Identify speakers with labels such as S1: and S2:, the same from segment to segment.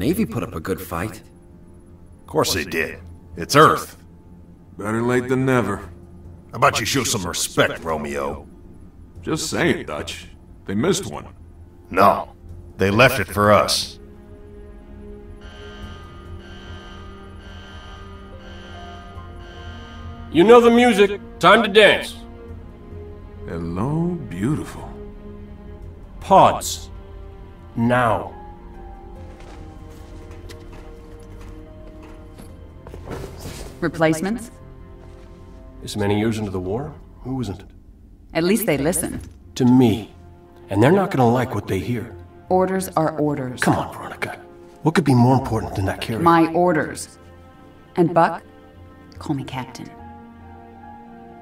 S1: Navy put up a good fight.
S2: Of course they did. It's Earth.
S3: Better late than never.
S2: How about you show some respect, Romeo?
S3: Just saying, Dutch. They missed one.
S2: No. They left it for us.
S4: You know the music. Time to dance.
S3: Hello, beautiful.
S4: Pods. Now.
S5: Replacements?
S4: This many years into the war? Who isn't?
S5: At least they listen.
S4: To me. And they're not gonna like what they hear.
S5: Orders are orders.
S4: Come on, Veronica. What could be more important than that carrier?
S5: My orders. And Buck, call me Captain.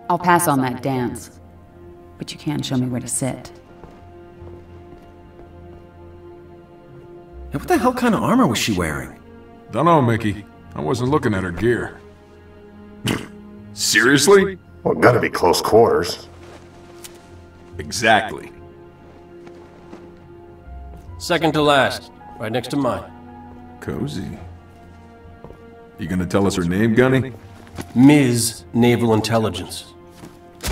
S5: I'll pass on that dance. But you can show me where to sit.
S1: And what the hell kind of armor was she wearing?
S3: Dunno, Mickey. I wasn't looking at her gear. Seriously?
S2: Well, gotta be close quarters.
S3: Exactly.
S4: Second to last. Right next to mine.
S3: Cozy. You gonna tell us her name, Gunny?
S4: Ms. Naval Intelligence.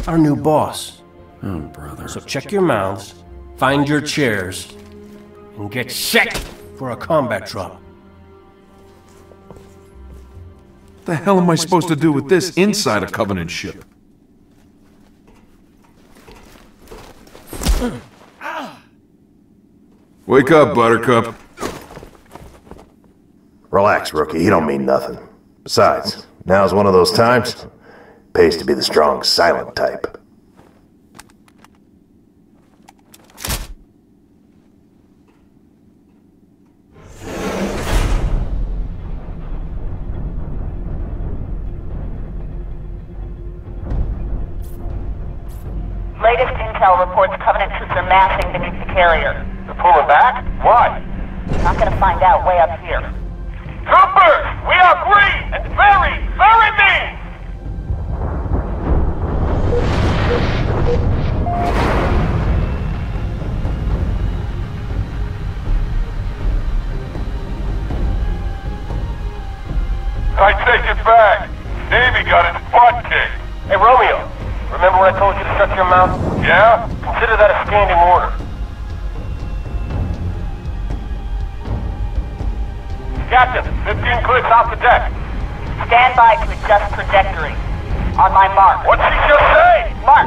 S4: Our new boss.
S1: Oh, brother.
S4: So check your mouths, find your chairs, and get set for a combat drop.
S3: The hell am I supposed to do with this inside a Covenant ship? Wake up, Buttercup.
S2: Relax, rookie. He don't mean nothing. Besides, now's one of those times. Pays to be the strong, silent type.
S6: Intel reports Covenant troops are massing beneath the carrier.
S7: They're pulling back? Why?
S6: Not gonna find out way up here.
S7: Troopers! We are green and very, very mean! I take it back. Navy got its butt kicked.
S4: Hey, Romeo. Remember when I told you to shut your mouth?
S7: Yeah?
S4: Consider that a standing order.
S7: Captain, 15 clicks off the deck.
S6: Stand by to adjust trajectory. On my mark.
S7: What'd she just say?
S6: Mark!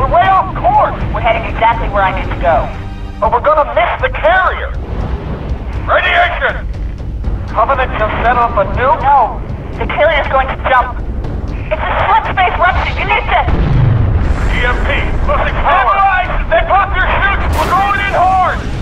S7: We're way off course.
S6: We're heading exactly where I need to go.
S7: But we're gonna miss the carrier. Radiation! Covenant just set off a nuke?
S6: No, the carrier's going to jump. It's a slip space rupture. You need to...
S7: EMP. Stabilize! They your chutes! We're going in hard!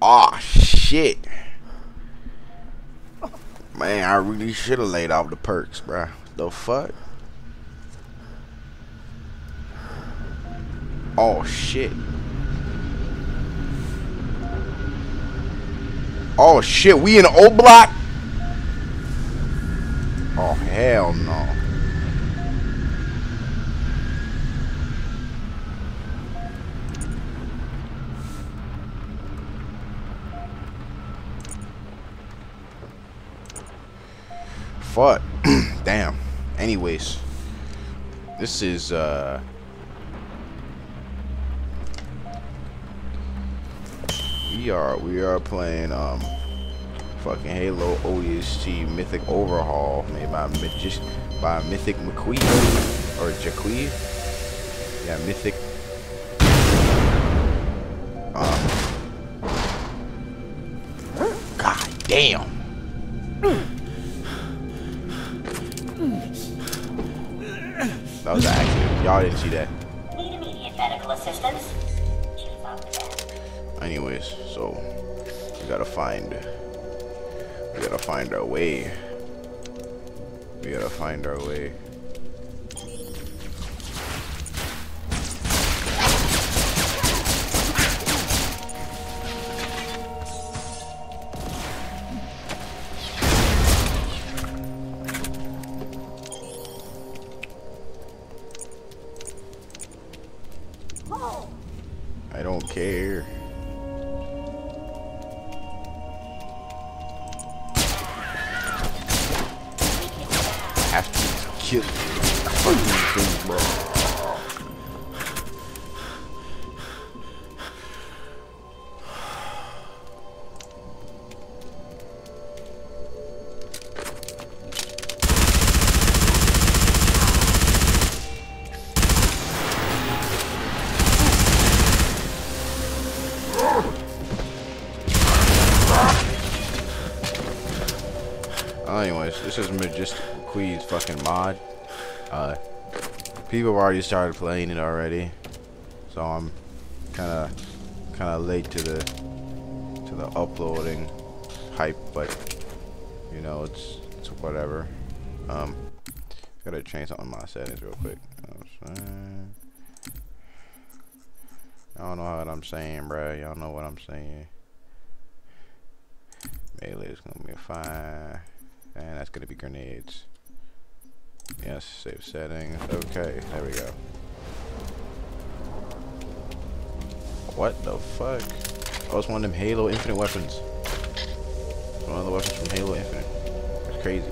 S8: Oh shit. Man, I really should have laid off the perks, bruh. The fuck? Oh shit. Oh shit, we in O block? Oh hell no. fought. Damn. Anyways. This is, uh... We are, we are playing, um... Fucking Halo ODST Mythic Overhaul made by Magic by Mythic McQueen or Jacquee. Yeah, Mythic people have already started playing it already, so I'm kind of kind of late to the to the uploading hype, but you know it's it's whatever. Um, gotta change something in my settings real quick. I don't know what I'm saying, bruh. Y'all know what I'm saying. Melee is gonna be fine. And that's gonna be grenades. Yes, save settings. Okay, there we go. What the fuck? Oh, it's one of them Halo Infinite weapons. One of the weapons from Halo Infinite. It's crazy.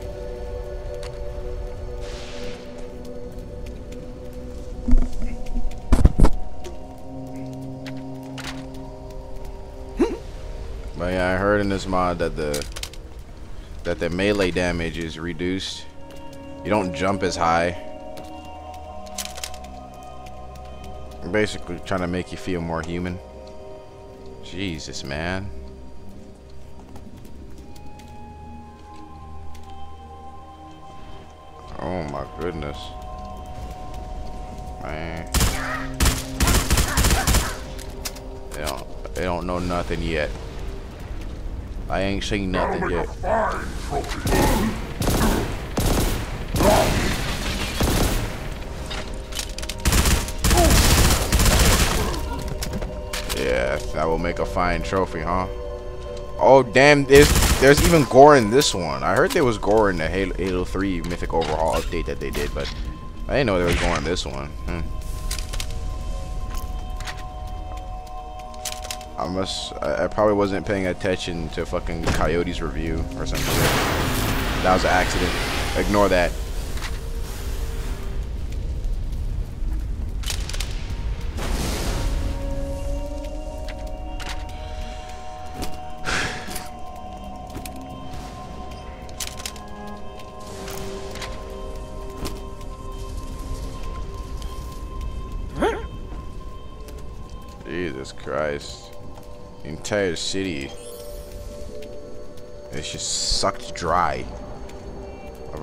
S8: But yeah, I heard in this mod that the that the melee damage is reduced. You don't jump as high. I'm Basically trying to make you feel more human. Jesus, man. Oh my goodness. Man. They don't, they don't know nothing yet. I ain't seen nothing yet. Yeah, that will make a fine trophy, huh? Oh damn, there's there's even gore in this one. I heard there was gore in the Halo, Halo 3 Mythic Overhaul update that they did, but I didn't know there was gore in this one. Hmm. I must. I, I probably wasn't paying attention to fucking Coyote's review or something. That was an accident. Ignore that. Entire city it's just sucked dry. I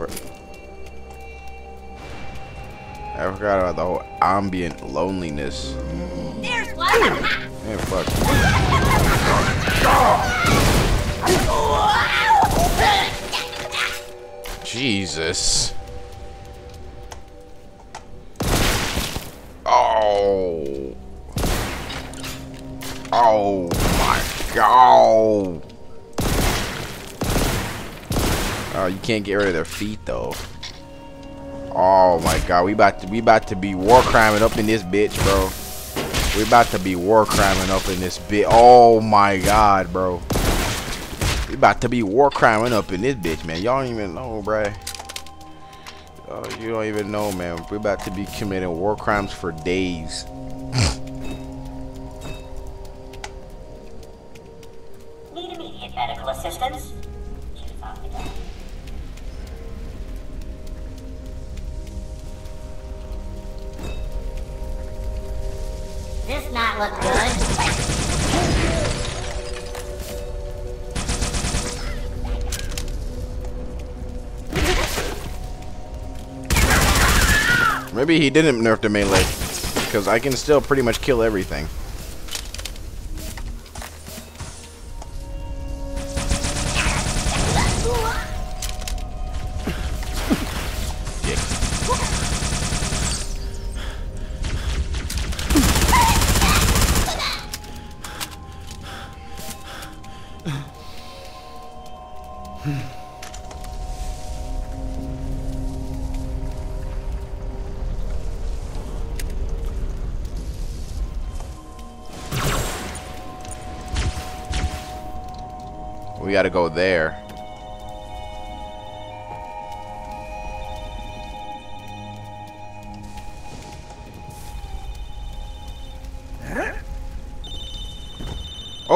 S8: forgot about the whole ambient loneliness.
S9: There's one!
S8: Man, fuck. Jesus. Can't get rid of their feet though. Oh my god, we about to we about to be war criming up in this bitch, bro. We about to be war criming up in this bit. Oh my god, bro. We about to be war criming up in this bitch, man. Y'all don't even know, bruh. Oh, you don't even know, man. We about to be committing war crimes for days. Maybe he didn't nerf the melee. Because I can still pretty much kill everything.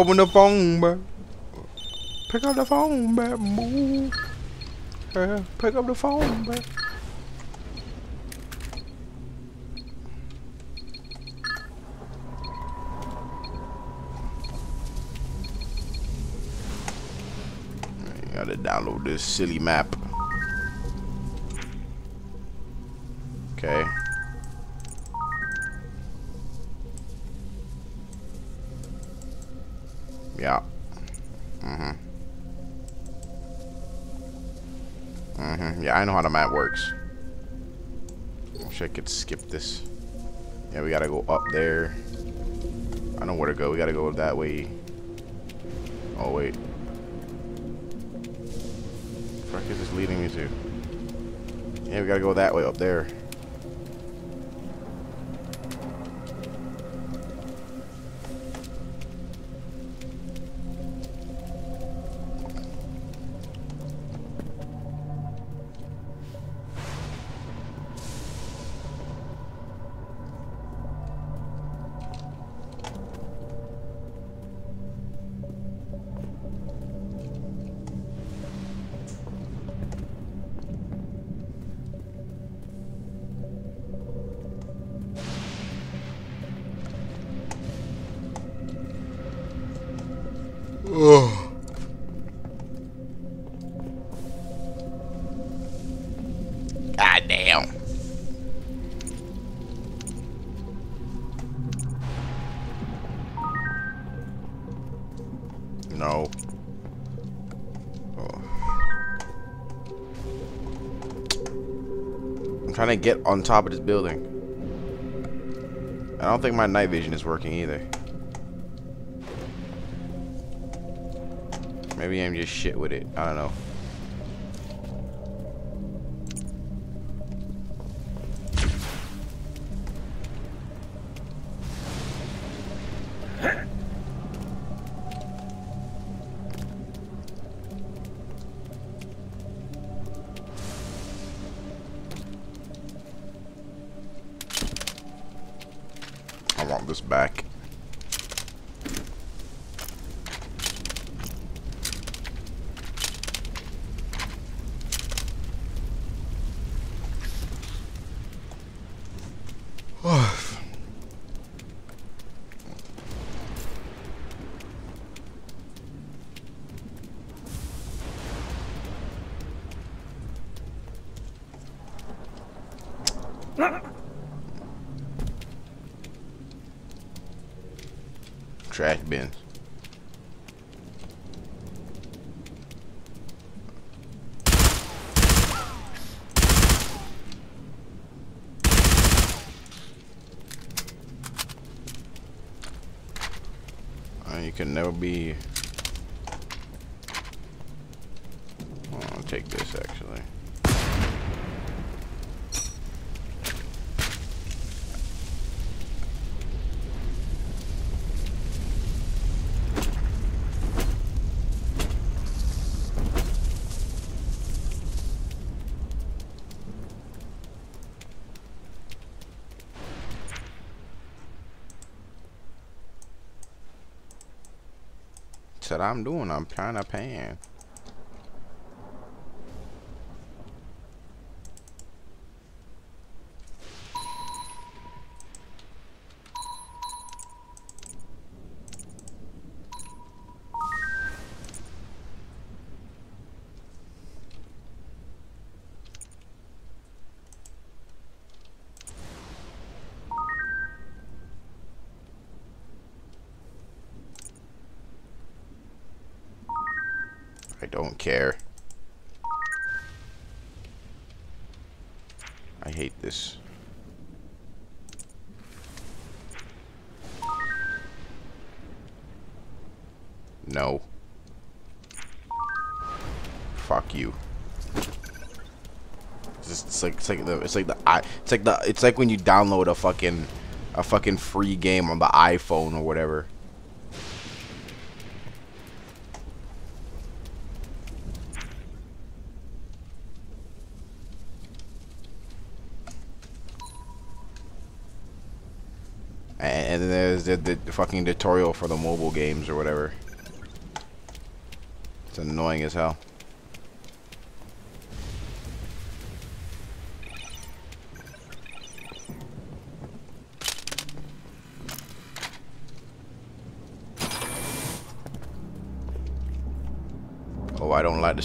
S8: Open the phone, bro. Pick up the phone, bro. Move. Uh, pick up the phone, bro. Gotta download this silly map. Wish I could skip this. Yeah, we gotta go up there. I know where to go. We gotta go that way. Oh, wait. fuck is this leading me to? Yeah, we gotta go that way up there. To get on top of this building. I don't think my night vision is working either. Maybe I'm just shit with it. I don't know. I'm doing. I'm trying to pan. Like it's like the it's like the it's like the it's like when you download a fucking a fucking free game on the iPhone or whatever. And then there's the, the fucking tutorial for the mobile games or whatever. It's annoying as hell.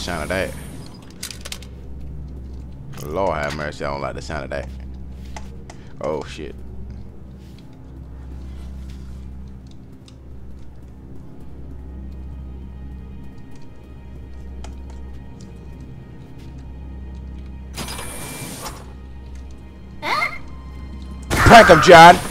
S8: The sound of that. Lord have mercy, I don't like the sound of that. Oh, shit. Prank him, John.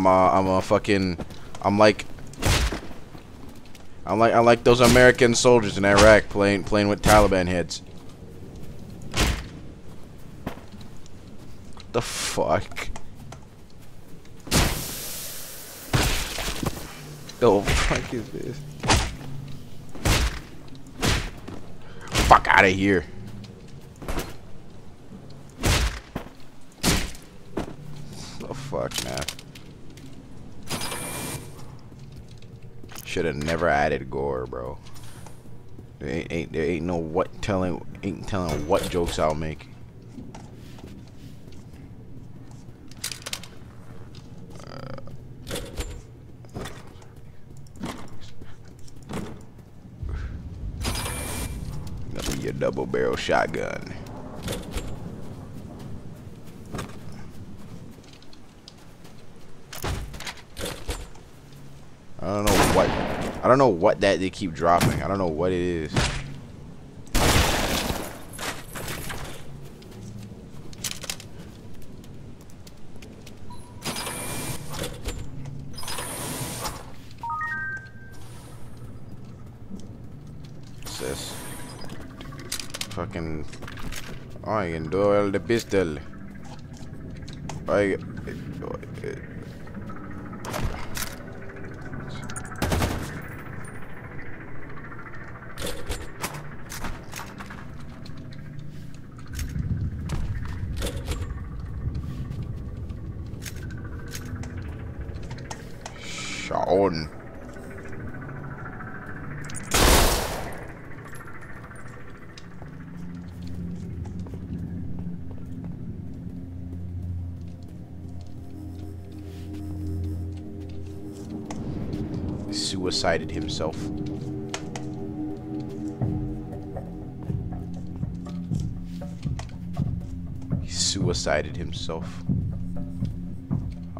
S8: I'm, a, I'm a fucking, I'm like, I'm like, I like those American soldiers in Iraq playing, playing with Taliban heads. The fuck? The fuck is this? Fuck out of here. The fuck, man. Should have never added gore, bro. There ain't, ain't there ain't no what telling ain't telling what jokes I'll make. Uh, Be your double barrel shotgun. I don't know what I don't know what that they keep dropping. I don't know what it is. What's this? Fucking I can duel the pistol. I Suicided himself. He suicided himself.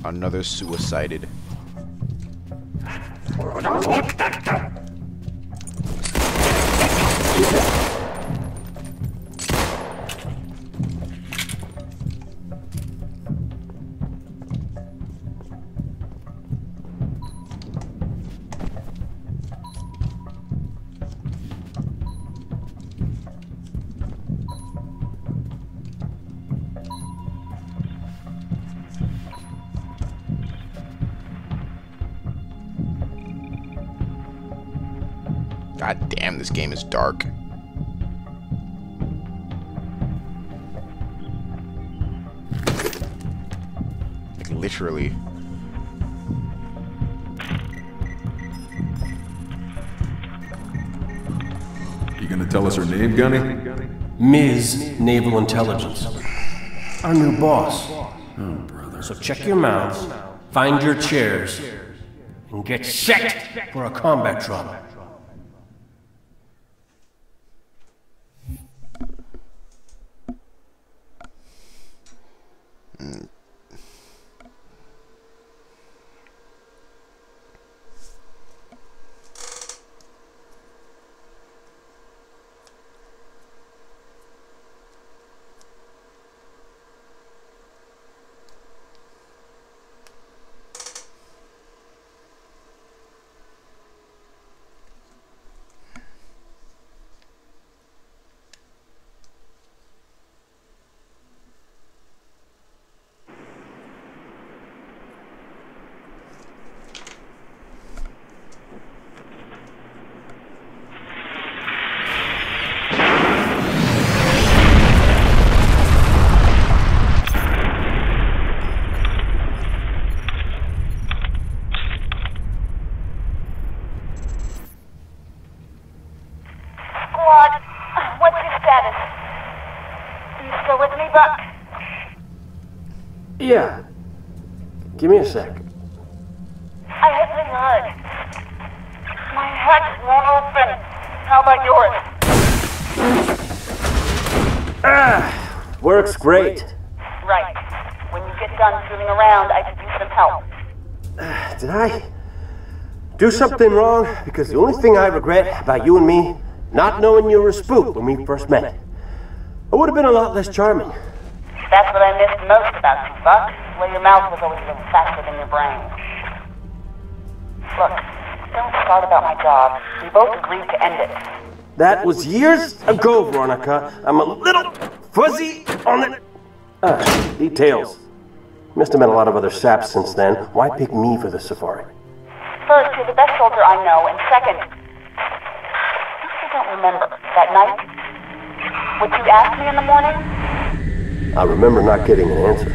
S8: Another suicided.
S3: Gunny?
S4: Ms. Naval Intelligence. Our new boss.
S1: Oh, brother.
S4: So check your mouths, find your chairs, and get set for a combat drop.
S6: Squad, hmm what's your status? Are you still with me, Buck?
S4: Yeah. Give me a sec.
S6: I hit the heart. My hatch won't open. How about yours?
S4: Works great.
S6: Right. When you get done fooling around, I could use some help.
S4: Did I do something wrong? Because the only thing I regret about you and me not knowing you were a spook when we first met. I would have been a lot less charming.
S6: That's what I missed most about you, Buck. Where your mouth was always a little faster than your brain. Look, don't start about my job. We both agreed to end it.
S4: That was years ago, Veronica. I'm a little fuzzy on the uh, details. Must have met a lot of other saps since then. Why pick me for the safari?
S6: First, you're the best soldier I know, and second, you don't remember that night? What you asked me in the morning?
S4: I remember not getting an answer.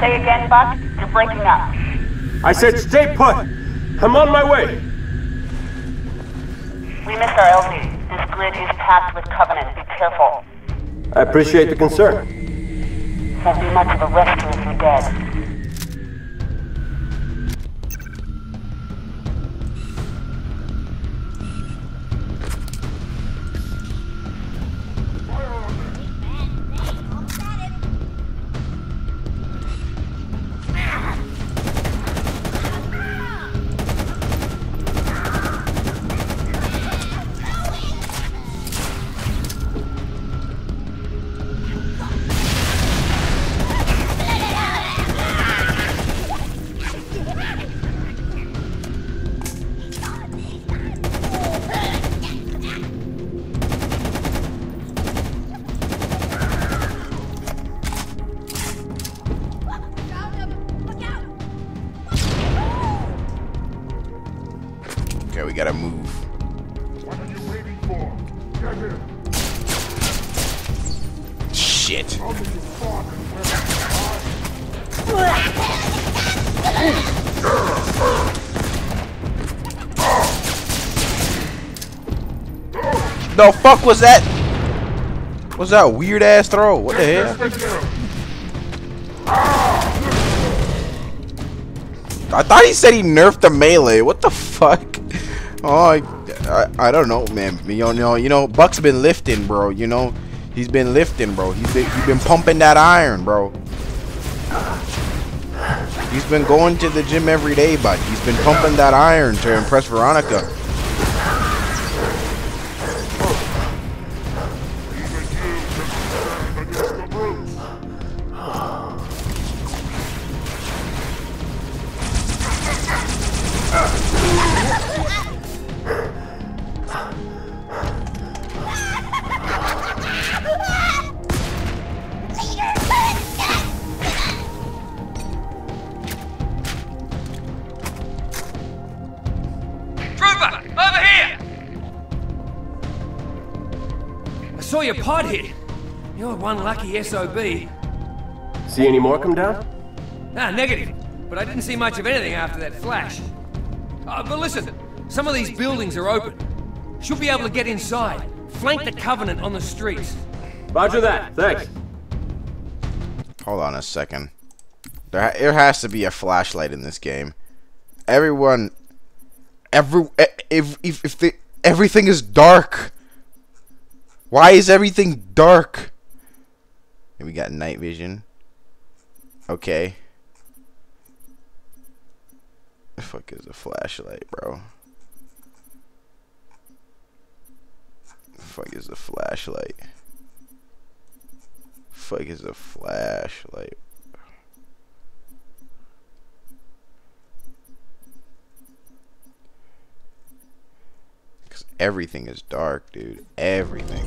S6: Say again, Buck. You're breaking up.
S4: I said, stay put. I'm on my way.
S6: We missed our LZ. This grid is packed with Covenant. Be careful.
S4: I appreciate the concern.
S6: Rescue if you're dead.
S8: The fuck was that? Was that weird ass throw? What the hell? I thought he said he nerfed the melee. What the fuck? Oh, I, I, I don't know, man. You know, you know, Buck's been lifting, bro. You know, he's been lifting, bro. He's been, he's been pumping that iron, bro. He's been going to the gym every day, but he's been pumping that iron to impress Veronica.
S10: Your pod hit. You're one lucky SOB.
S4: See any more come down?
S10: Ah, negative. But I didn't see much of anything after that flash. Uh, but listen, some of these buildings are open. Should be able to get inside. Flank the Covenant on the streets.
S4: Roger that. Thanks.
S8: Hold on a second. There, ha there has to be a flashlight in this game. Everyone, every if if if the everything is dark. Why is everything dark? And we got night vision. Okay. The fuck is a flashlight, bro? The fuck is a flashlight? The Fuck is a flashlight? Everything is dark, dude. Everything.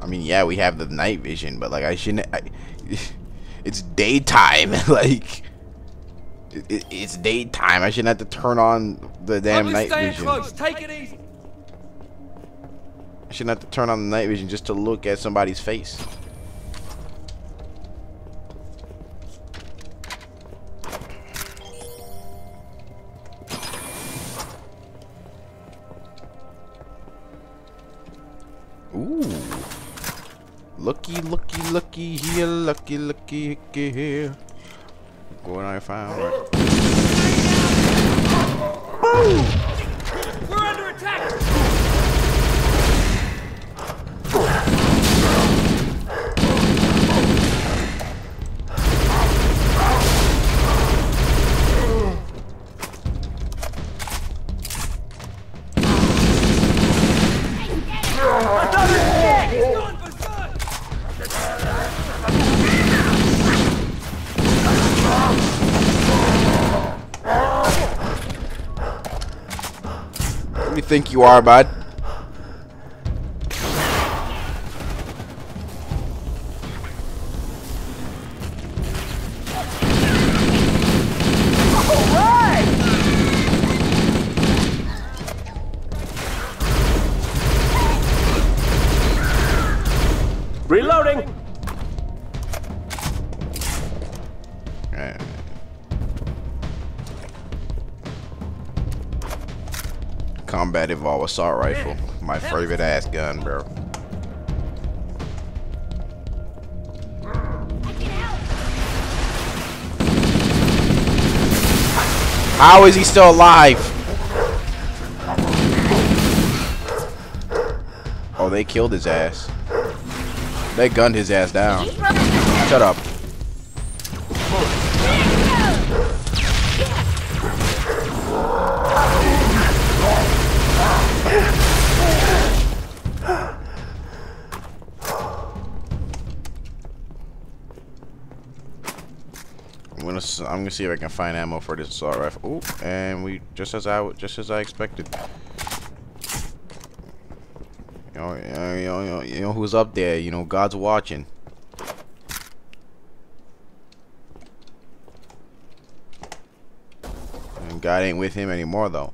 S8: I mean, yeah, we have the night vision, but like, I shouldn't. I, it's daytime. like, it, it- it's daytime. I shouldn't have to turn on the damn night vision.
S10: close. Take it easy.
S8: I shouldn't have to turn on the night vision just to look at somebody's face. Ooh. Looky, looky, looky here, lucky, lucky, looky here. What I found.
S10: We're
S8: You think you are, bud? Evolve Assault Rifle. My favorite ass gun, bro. How is he still alive? Oh, they killed his ass. They gunned his ass down. Shut up. I'm gonna see if I can find ammo for this assault rifle. Ooh, and we just as I just as I expected. You know, you know, you know who's up there? You know, God's watching. And God ain't with him anymore, though.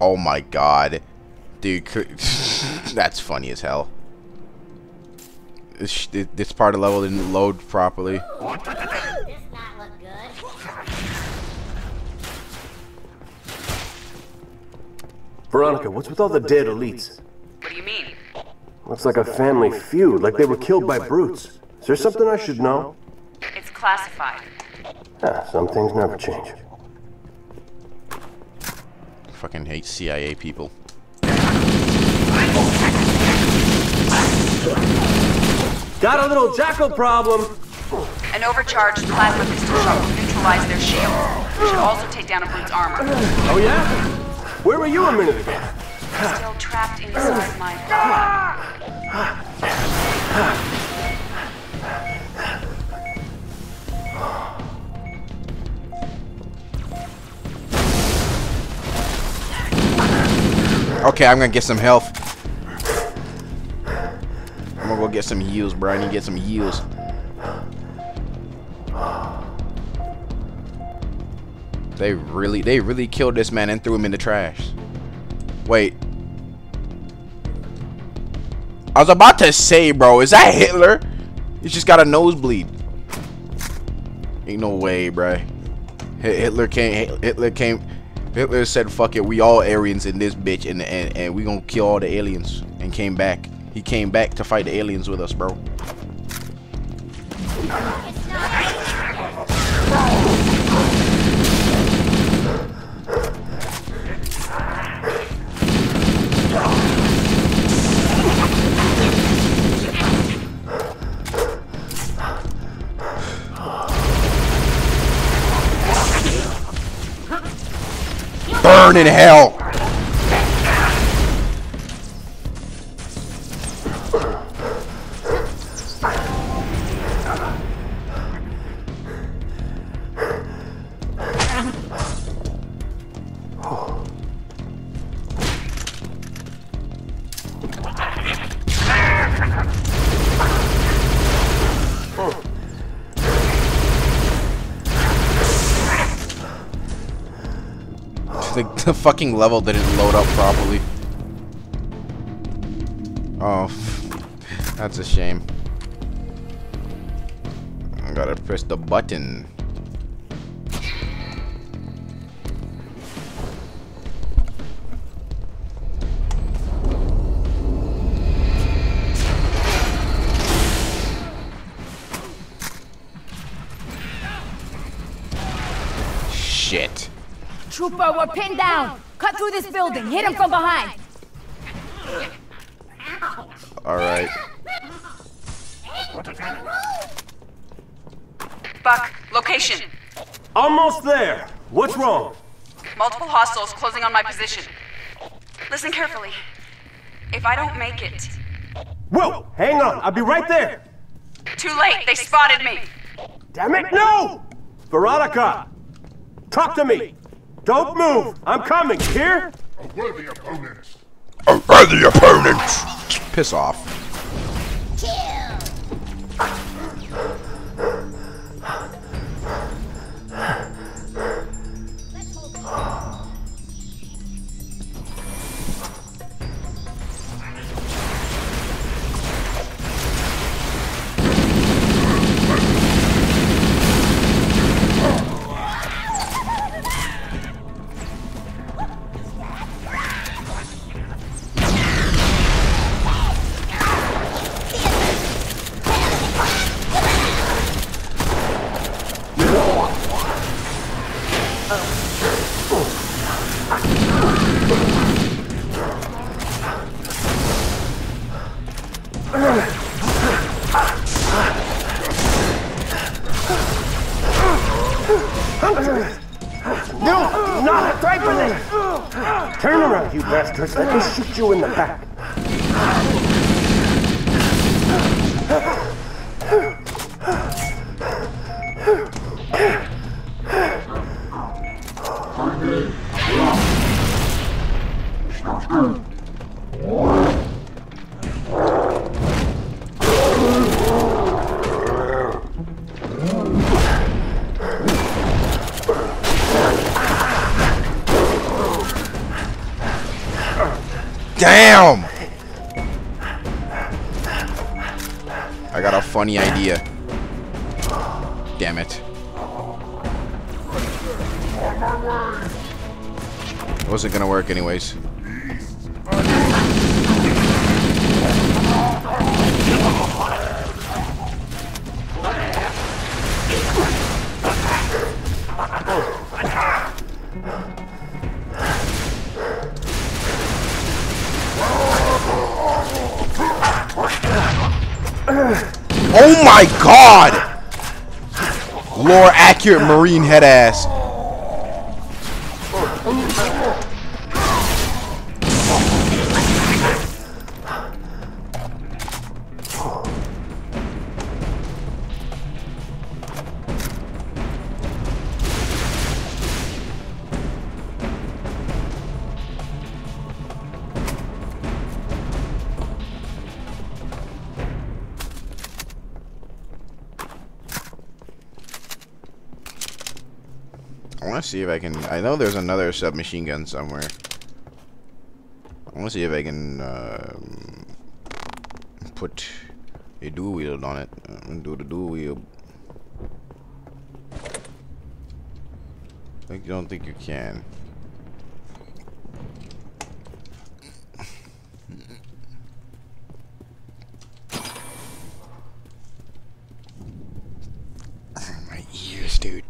S8: Oh my god. Dude, that's funny as hell. This, this part of the level didn't load properly.
S9: Does not look good.
S4: Veronica, what's with all the dead elites?
S11: What do you mean?
S4: Looks like a family feud, like they were killed by brutes. Is there something I should know?
S11: It's classified.
S4: Ah, some things never change.
S8: Fucking hate CIA people.
S4: Got a little jackal problem.
S11: An overcharged plasma pistol shot will neutralize their shield. We should also take down a brute's armor.
S4: Oh yeah? Where were you a minute ago?
S11: Still trapped inside my pod.
S8: Okay, I'm gonna get some health. I'm gonna go get some heals, bro. I need to get some heals. They really, they really killed this man and threw him in the trash. Wait. I was about to say, bro, is that Hitler? He's just got a nosebleed. Ain't no way, bro. Hitler came. Hitler came. Hitler said, "Fuck it, we all Aryans in this bitch, and and and we gonna kill all the aliens." And came back. He came back to fight the aliens with us, bro. Burn in hell! Fucking level didn't load up properly. Oh, that's a shame. I gotta press the button.
S12: Pinned down. Cut through this building. Hit him from behind.
S8: All right.
S11: Buck, location.
S4: Almost there. What's wrong?
S11: Multiple hostiles closing on my position. Listen carefully. If I don't make it.
S4: Whoa! Hang on. I'll be right there.
S11: Too late. They spotted me.
S4: Damn it! No! Veronica! Talk to me! Don't move! I'm coming, here?
S3: A worthy opponent.
S8: A worthy opponent! Piss off.
S4: No! You! Let me shoot you in the back!
S8: Damn! I got a funny idea. Damn it. It Wasn't gonna work anyways. Oh my god! Lore accurate marine head ass. See if I can. I know there's another submachine gun somewhere. I want to see if I can um, put a dual wield on it. I'm gonna do the dual wield. I don't think you can. My ears, dude.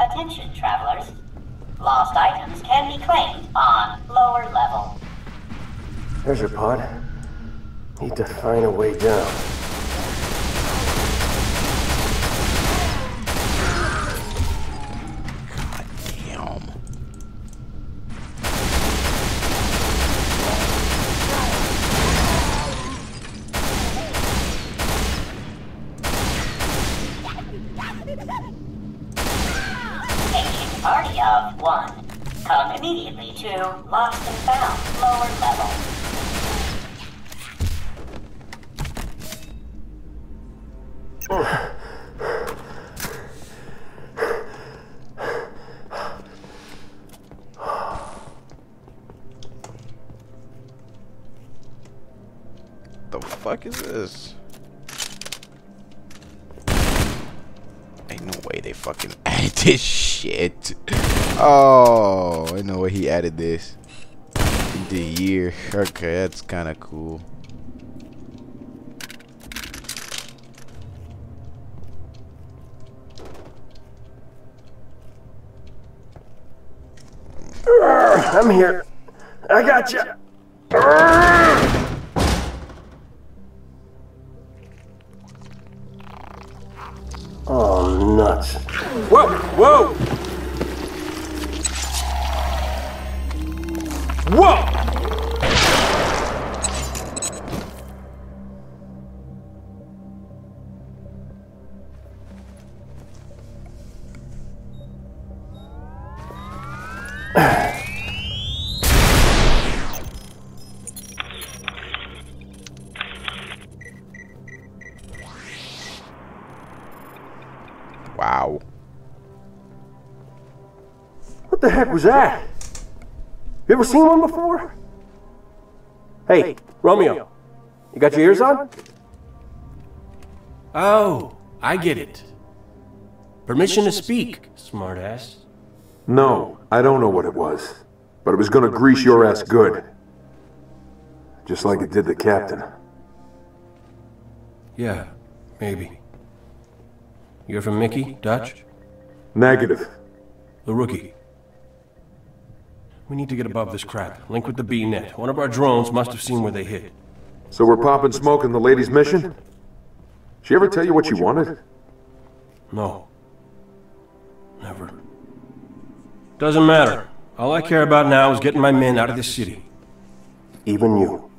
S13: Attention, travelers. Lost items can be claimed on lower level.
S9: Your pod.
S8: Okay, that's kind of cool.
S9: I'm here. I got you.
S8: Wow.
S9: What the heck was that? You ever seen one before? Hey, Romeo, you got your ears on?
S4: Oh, I get it. Permission to speak, smartass.
S2: No, I don't know what it was. But it was gonna grease your ass good. Just like it did the captain.
S4: Yeah, maybe. You're from Mickey, Dutch?
S2: Negative.
S4: The rookie. We need to get above this crap. Link with the B-net. One of our drones must have seen where they hit.
S2: So we're popping smoke in the lady's mission? She ever tell you what she wanted?
S4: No. Never. Doesn't matter. All I care about now is getting my men out of this city.
S9: Even you.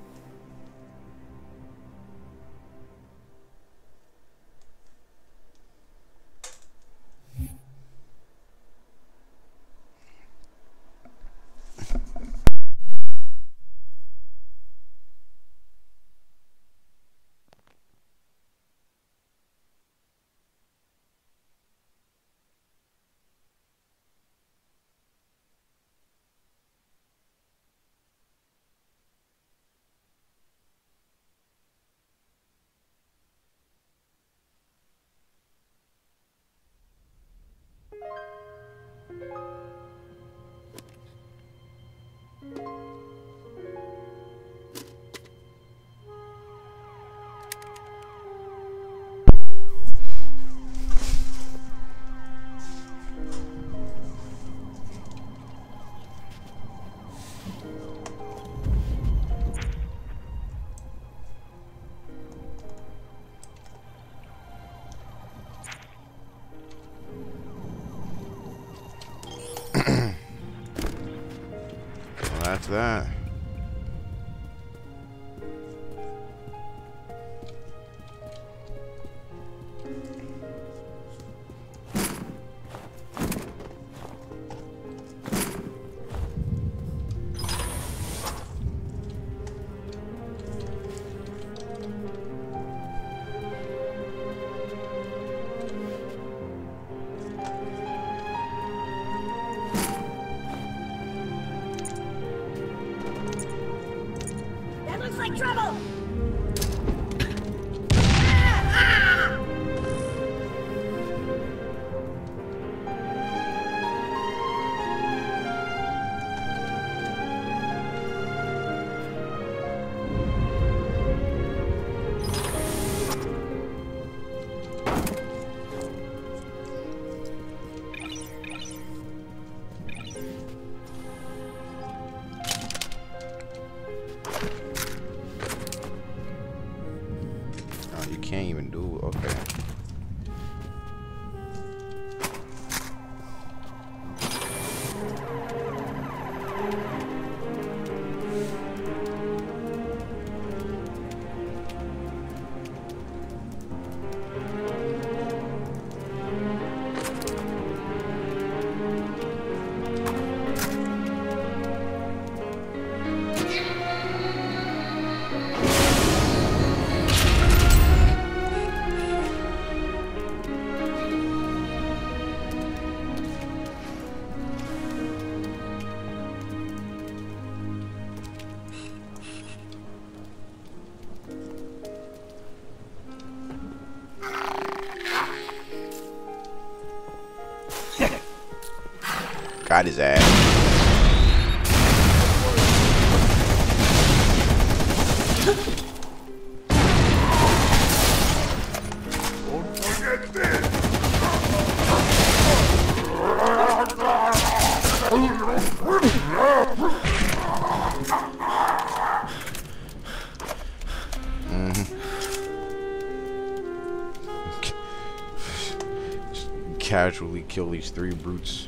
S8: Kill these three brutes.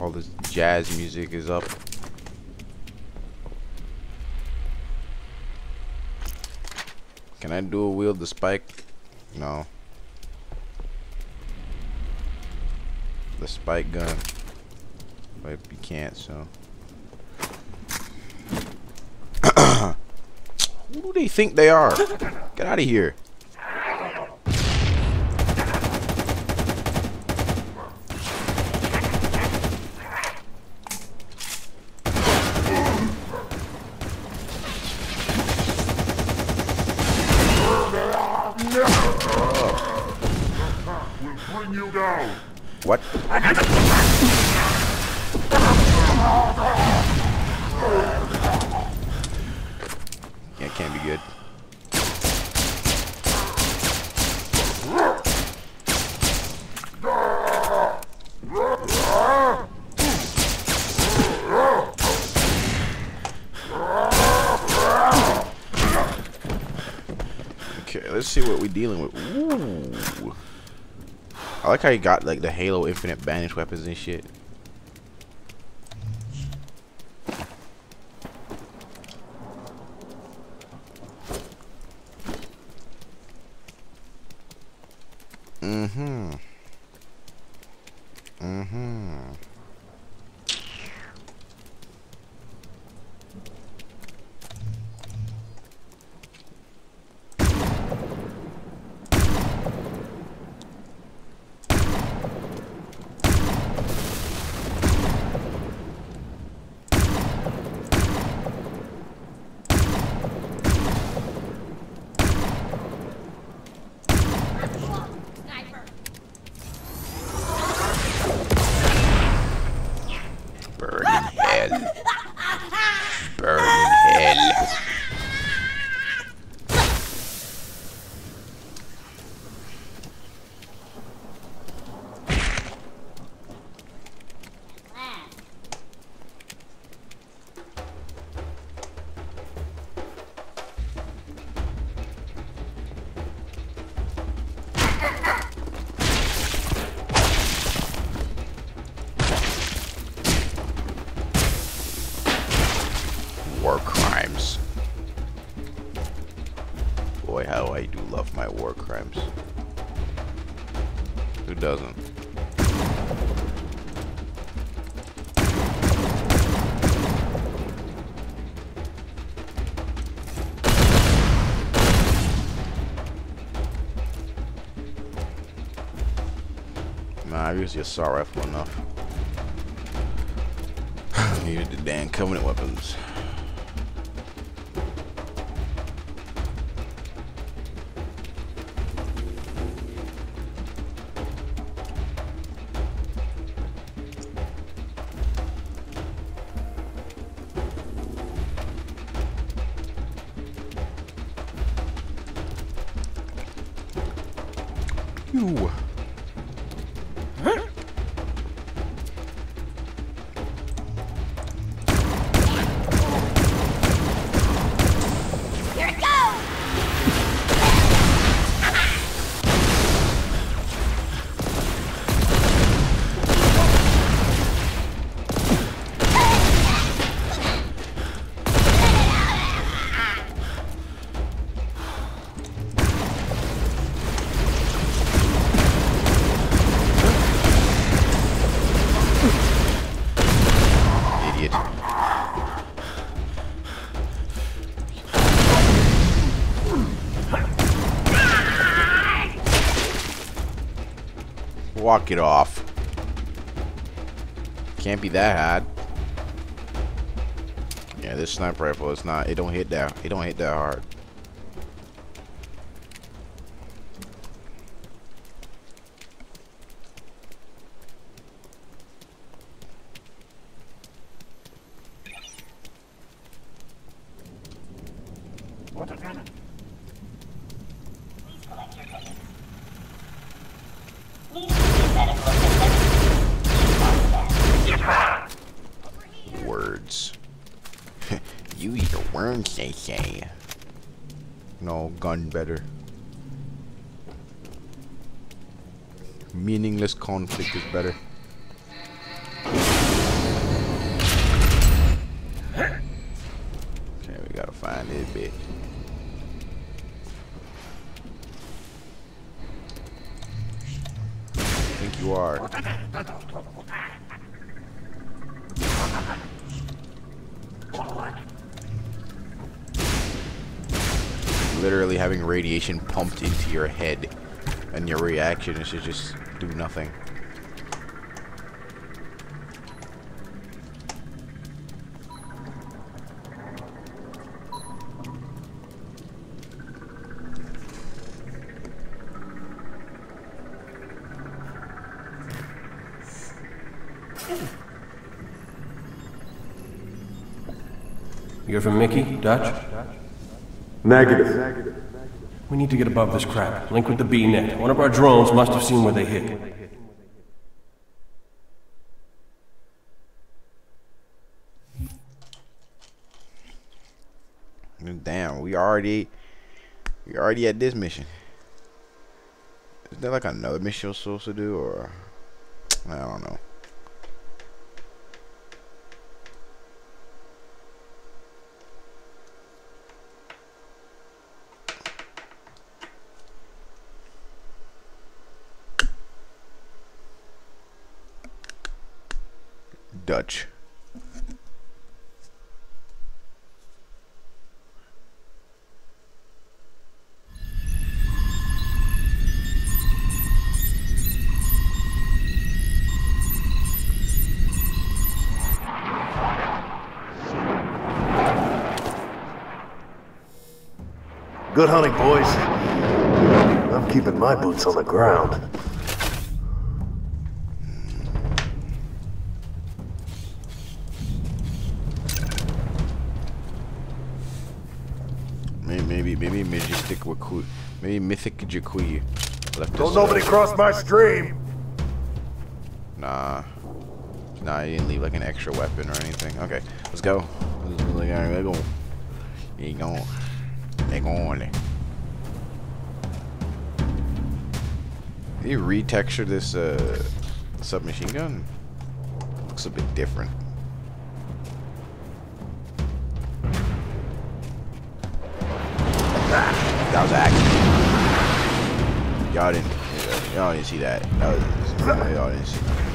S8: All this jazz music is up. Can I dual wield the spike? No. The spike gun. But you can't, so. Who do they think they are? Get out of here.
S14: We'll bring you down.
S8: What? Yeah, can't be good. Okay, let's see what we're dealing with. Ooh. I like how you got like the Halo Infinite banish weapons and shit. Use the assault rifle enough. Needed the damn covenant weapons. Walk it off. Can't be that hard. Yeah, this sniper rifle is not. It don't hit that. It don't hit that hard. They say. No, gun better. Meaningless conflict is better. Having radiation pumped into your head, and your reaction is to just do nothing.
S4: You hear from Mickey? Dutch?
S15: Negative.
S4: Need to get above this crap. Link with the B-net. One of our drones must have seen where they hit.
S8: Damn, we already we already at this mission. Is there like another mission we're supposed to do or I don't know.
S2: Good hunting, boys. I'm keeping my boots on the ground.
S8: Maybe maybe maybe majestic Wakui maybe left
S2: Don't nobody cross my stream.
S8: Nah. Nah, he didn't leave like an extra weapon or anything. Okay, let's go. Let's, go. He going. They going. Can you retexture this uh, submachine gun? Looks a bit different. Y'all didn't see that. That was. Y'all didn't see.
S10: Got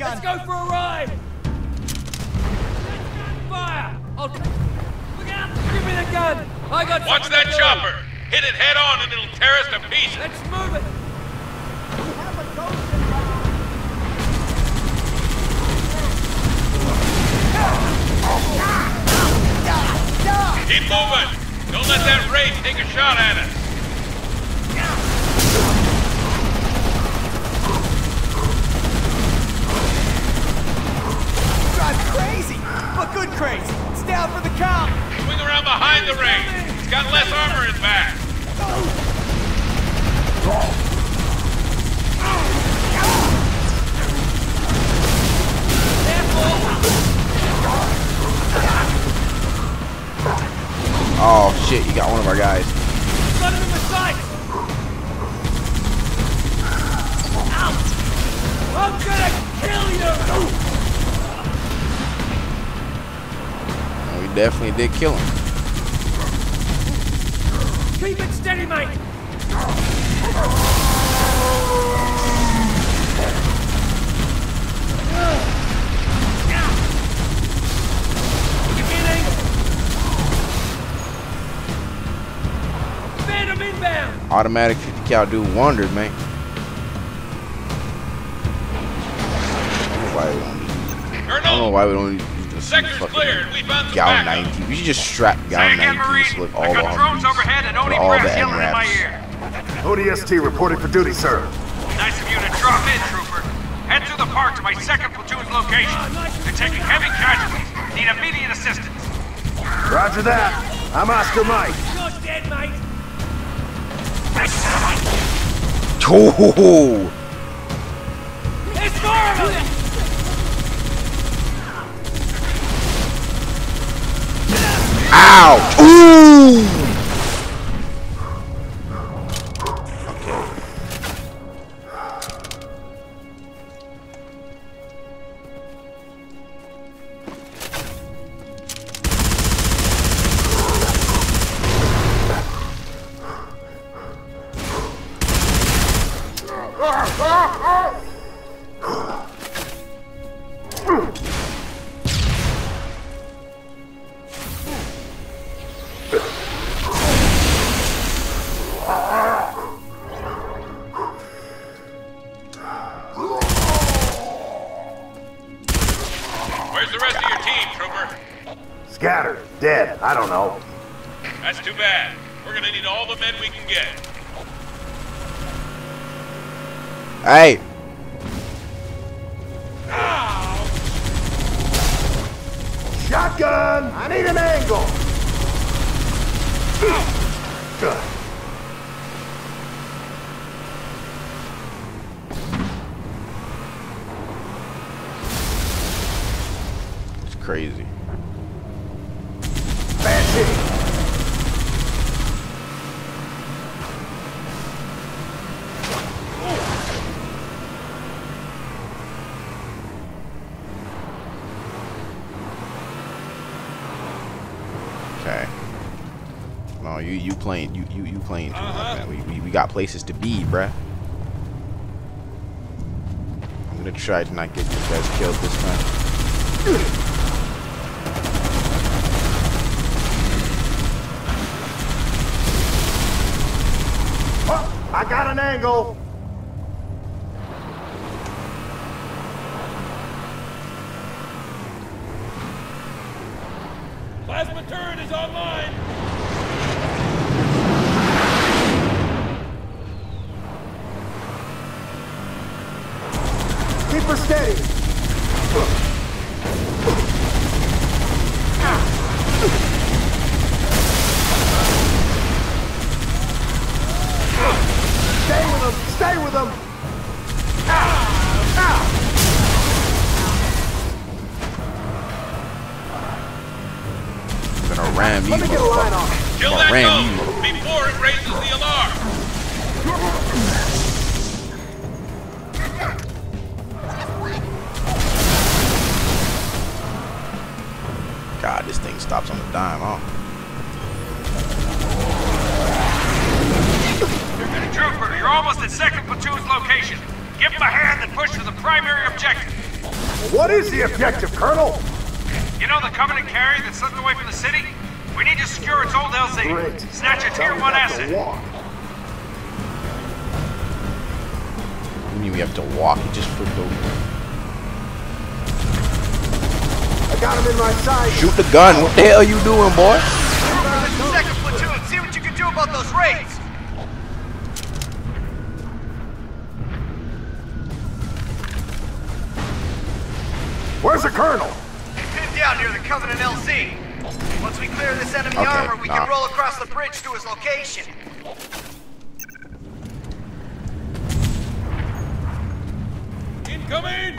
S10: shotgun.
S4: Let's go
S8: shit! You got one of our guys.
S4: Got him in the sight! Ow! I'm gonna kill you!
S8: We definitely did kill him.
S4: Keep it steady, mate!
S8: Automatic 50 cal do wonders, man. I don't know why we don't use- I don't know why we don't use this
S16: Sector's
S8: fucking
S16: cleared. We found
S8: Gal
S16: backup.
S8: 90. We should just strap Gal
S16: Say again,
S8: 90
S16: Marine.
S8: with
S16: I
S8: all the
S16: got drones
S8: Humvees,
S16: overhead and
S8: with
S16: ONI
S8: all the
S16: yelling in my
S8: MRAPs.
S16: ear.
S2: ODST reporting for duty, sir.
S16: Nice of you to drop in, Trooper. Head through the park to my second platoon's location. They're taking heavy casualties. Need immediate assistance.
S2: Roger that. I'm Oscar Mike.
S4: You're dead, mate!
S8: Oh, ow! Ooh! Try to not get you guys killed this time.
S2: Oh, I got an angle.
S8: Shoot the gun. What the hell are you doing, boy?
S14: Second platoon, see what you can do about those raids.
S2: Where's the Colonel?
S14: Pinned down near the Covenant LZ. Once we clear this enemy
S8: Okay,
S14: armor, we
S8: nah.
S14: can roll across the bridge to his location.
S16: Incoming!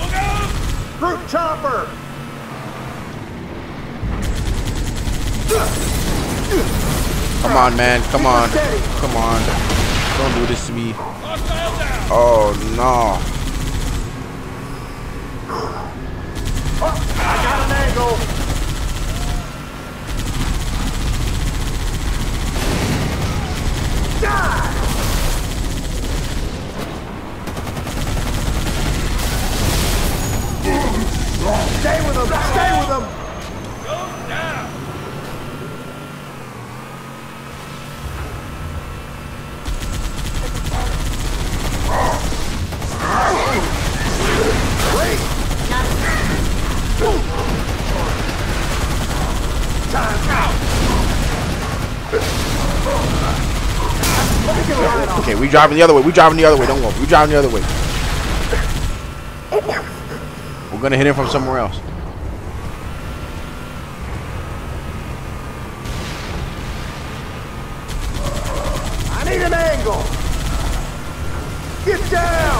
S16: Look
S2: Brute chopper!
S8: Come on, man. Come on. Come on. Don't do this to me. Oh, no.
S2: I got an angle. Die! Stay with him! Stay with him!
S8: Okay, we driving the other way. We driving the other way. Don't worry. We driving the other way. We're gonna hit him from somewhere else.
S2: I need an angle! Get down!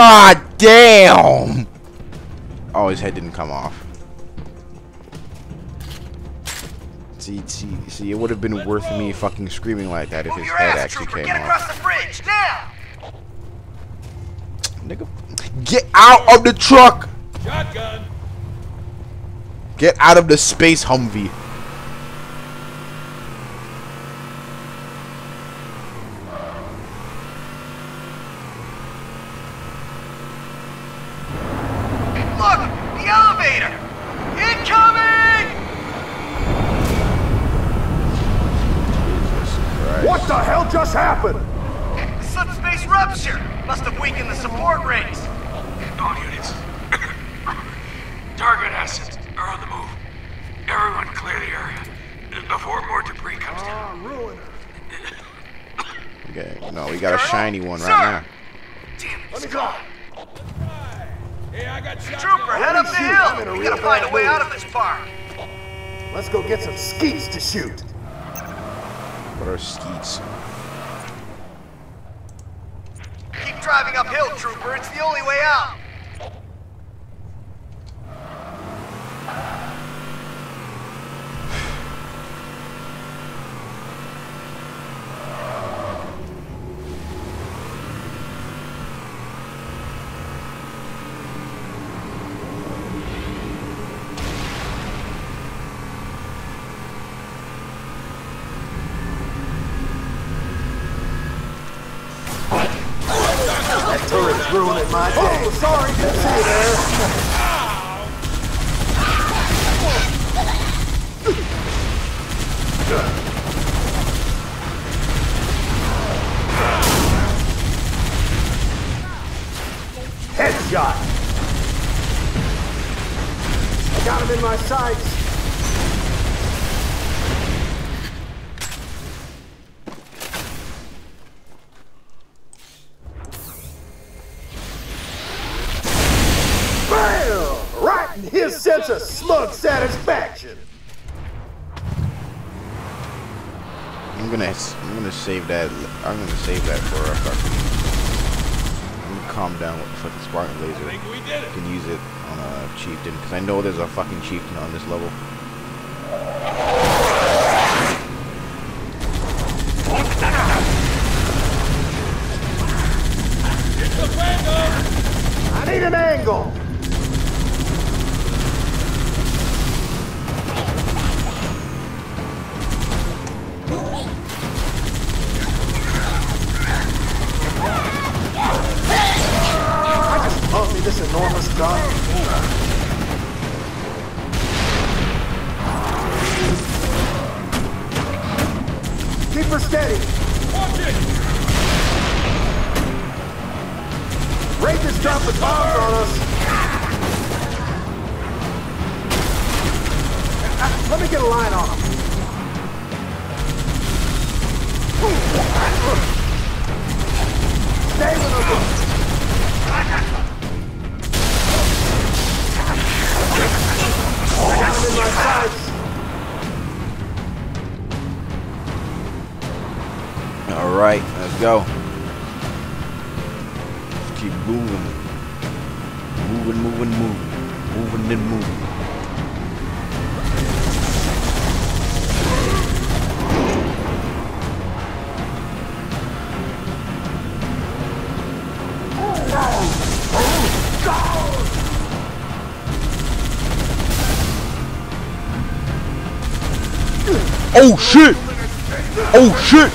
S8: God damn! Oh, his head didn't come off. See, see, see, it would have been worth me fucking screaming like that if his head
S14: ass,
S8: actually
S14: Trooper.
S8: came
S14: Get
S8: off.
S14: across the bridge now.
S8: Nigga, get out of the truck!
S16: Shotgun!
S8: Get out of the space Humvee. ruin it, day Oh, sorry, see there.
S2: know there's a fucking chieftain on this level. Oh shit! Oh shit!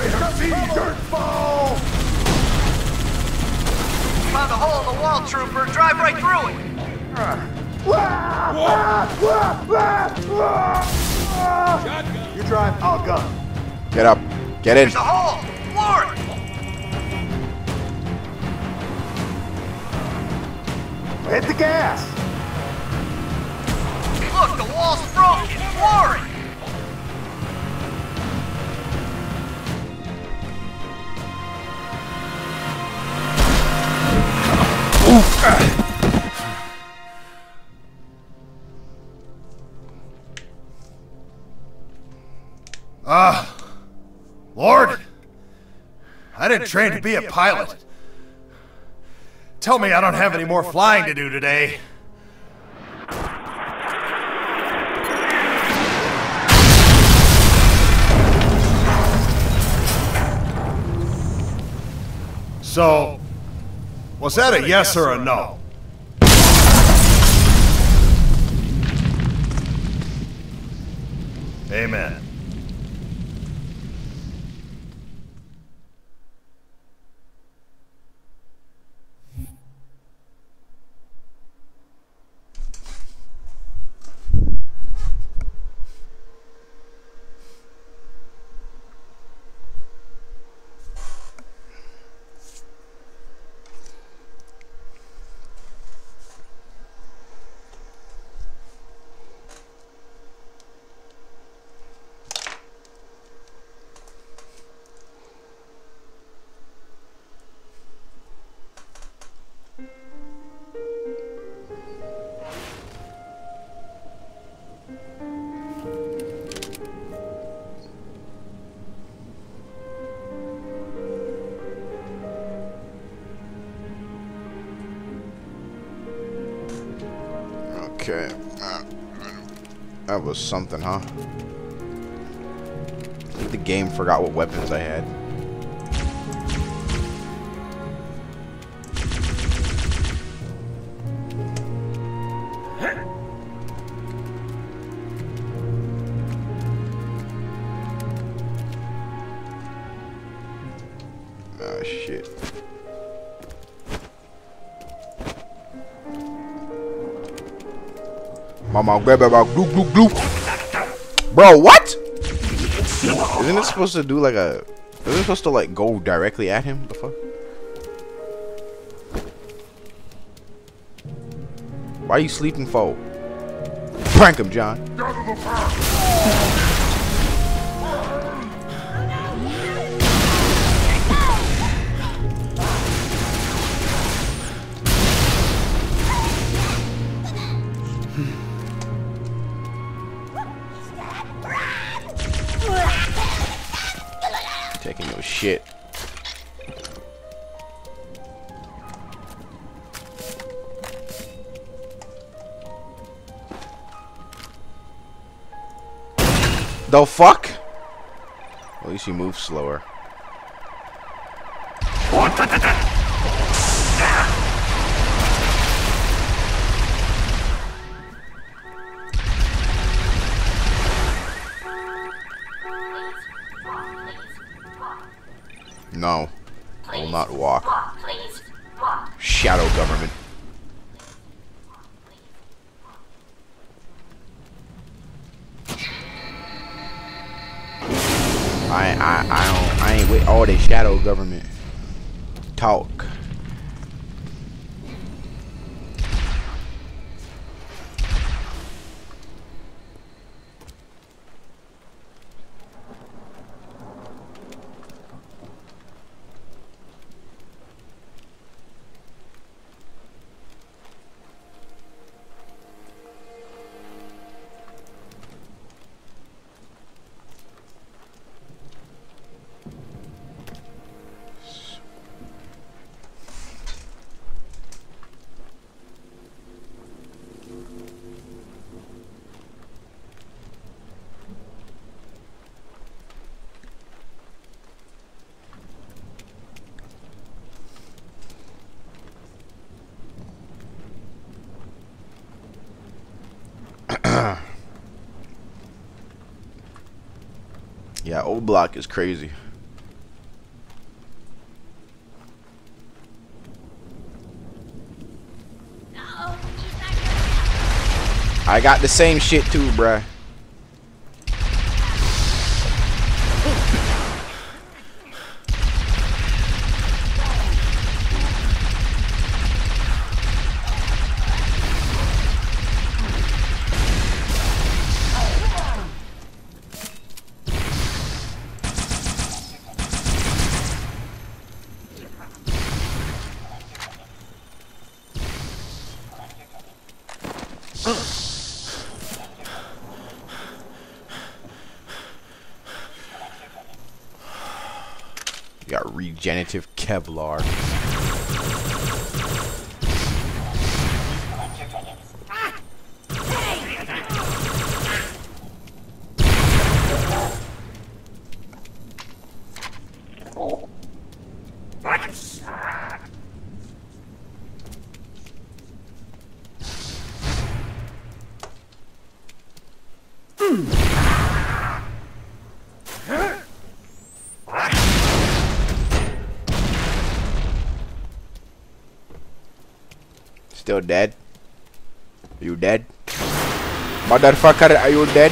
S14: Hole in the wall, trooper. Drive right through it.
S8: You drive. I'll gun.
S2: Get up. Get in.
S17: trained to be a pilot. Tell me I don't have any more flying to do today. So, was that a yes or a no?
S8: Okay. Uh, that was something, huh? I think the game forgot what weapons I had. Grab. Bro, what? Isn't it supposed to do like a? Isn't it supposed to like go directly at him? The fuck? Why are you sleeping for? Prank him, John. The fuck? At least he moves slower. No. I will not walk. Shadow government. This shadow government talk. Block is crazy. I got the same shit too, bruh. You regenerative Kevlar. Dead? Are you dead? Motherfucker, are you dead?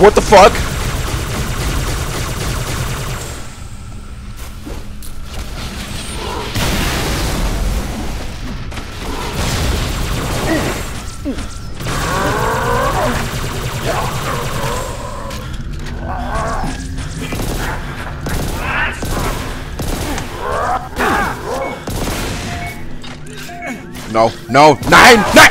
S8: What the fuck? No, no, nine, nine!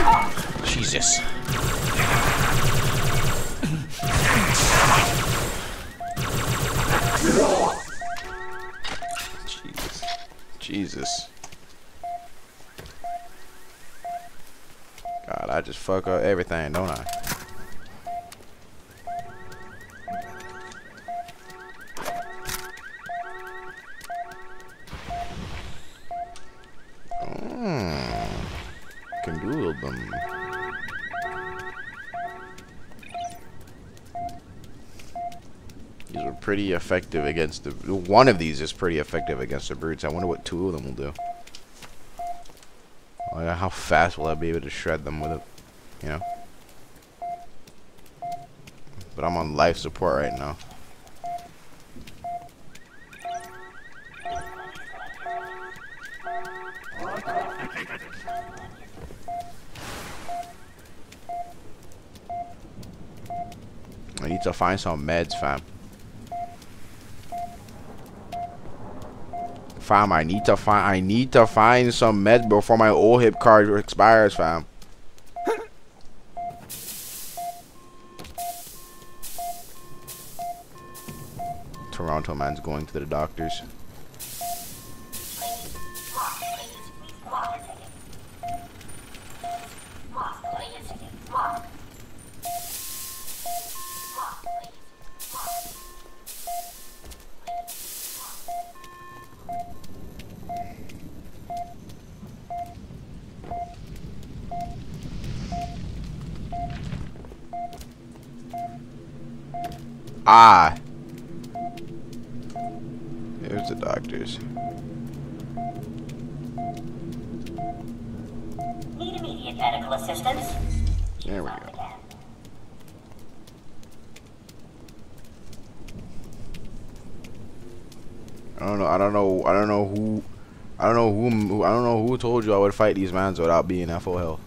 S8: Against the. One of these is pretty effective against the brutes. I wonder what two of them will do. Like, how fast will I be able to shred them with it? You know. But I'm on life support right now. I need to find some meds, fam. Fam, I need to find I need to find some meds before my OHIP card expires, fam. Toronto man's going to the doctors.
S9: Need medical assistance?
S8: There we go. I don't know. I don't know. I don't know who. I don't know who. who- I don't know who told you I would fight these mans without being at full health.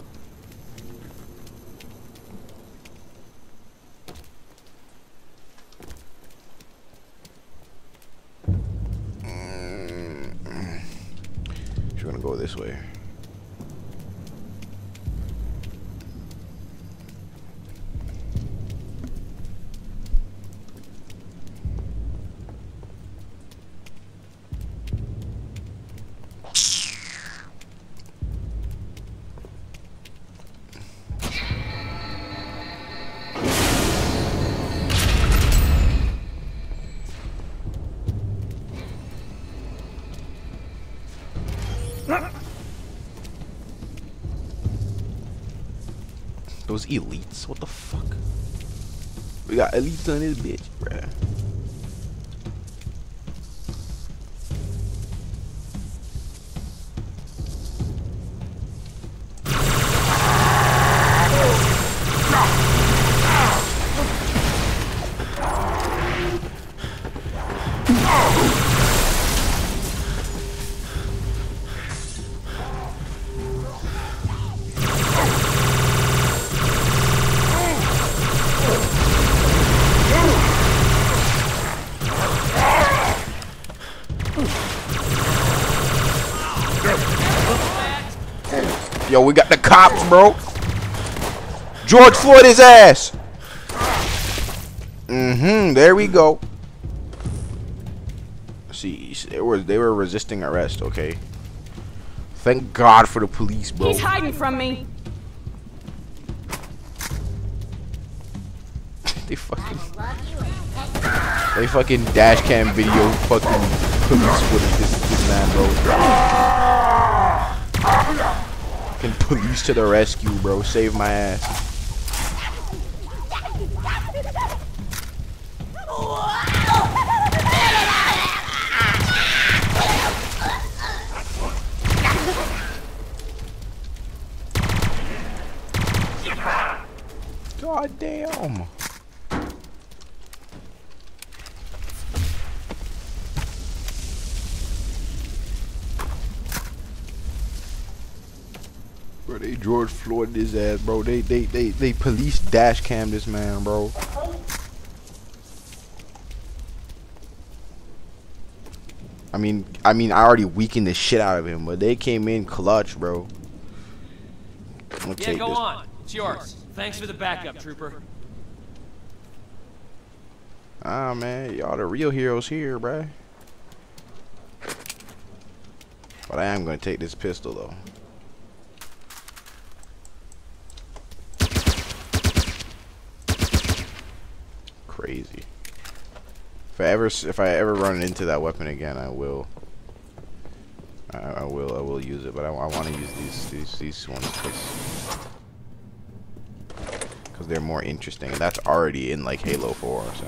S8: Elites? What the fuck? We got elites on this bitch, we got the cops, bro. George Floyd his ass. Mm-hmm. There we go. See, they were they were resisting arrest. Okay. Thank God for the police, bro.
S12: He's hiding from me.
S8: they fucking they fucking dash cam video fucking police footage this this man, bro. Police to the rescue, bro. Save my ass. God damn. Bro, they George Floyd his ass, bro. They they they they police dash cam this man, bro. I mean, I mean, I already weakened the shit out of him, but they came in clutch, bro. Gonna
S10: Yeah, go
S8: this.
S10: on. It's yours. Thanks for the backup, trooper.
S8: Ah, man, y'all the real heroes here, bruh. But I am gonna take this pistol though. Crazy. If I ever, if I ever run into that weapon again, I will. I, I will, I will use it. But I, want to use these, these, these ones because they're more interesting. And that's already in like Halo 4, so.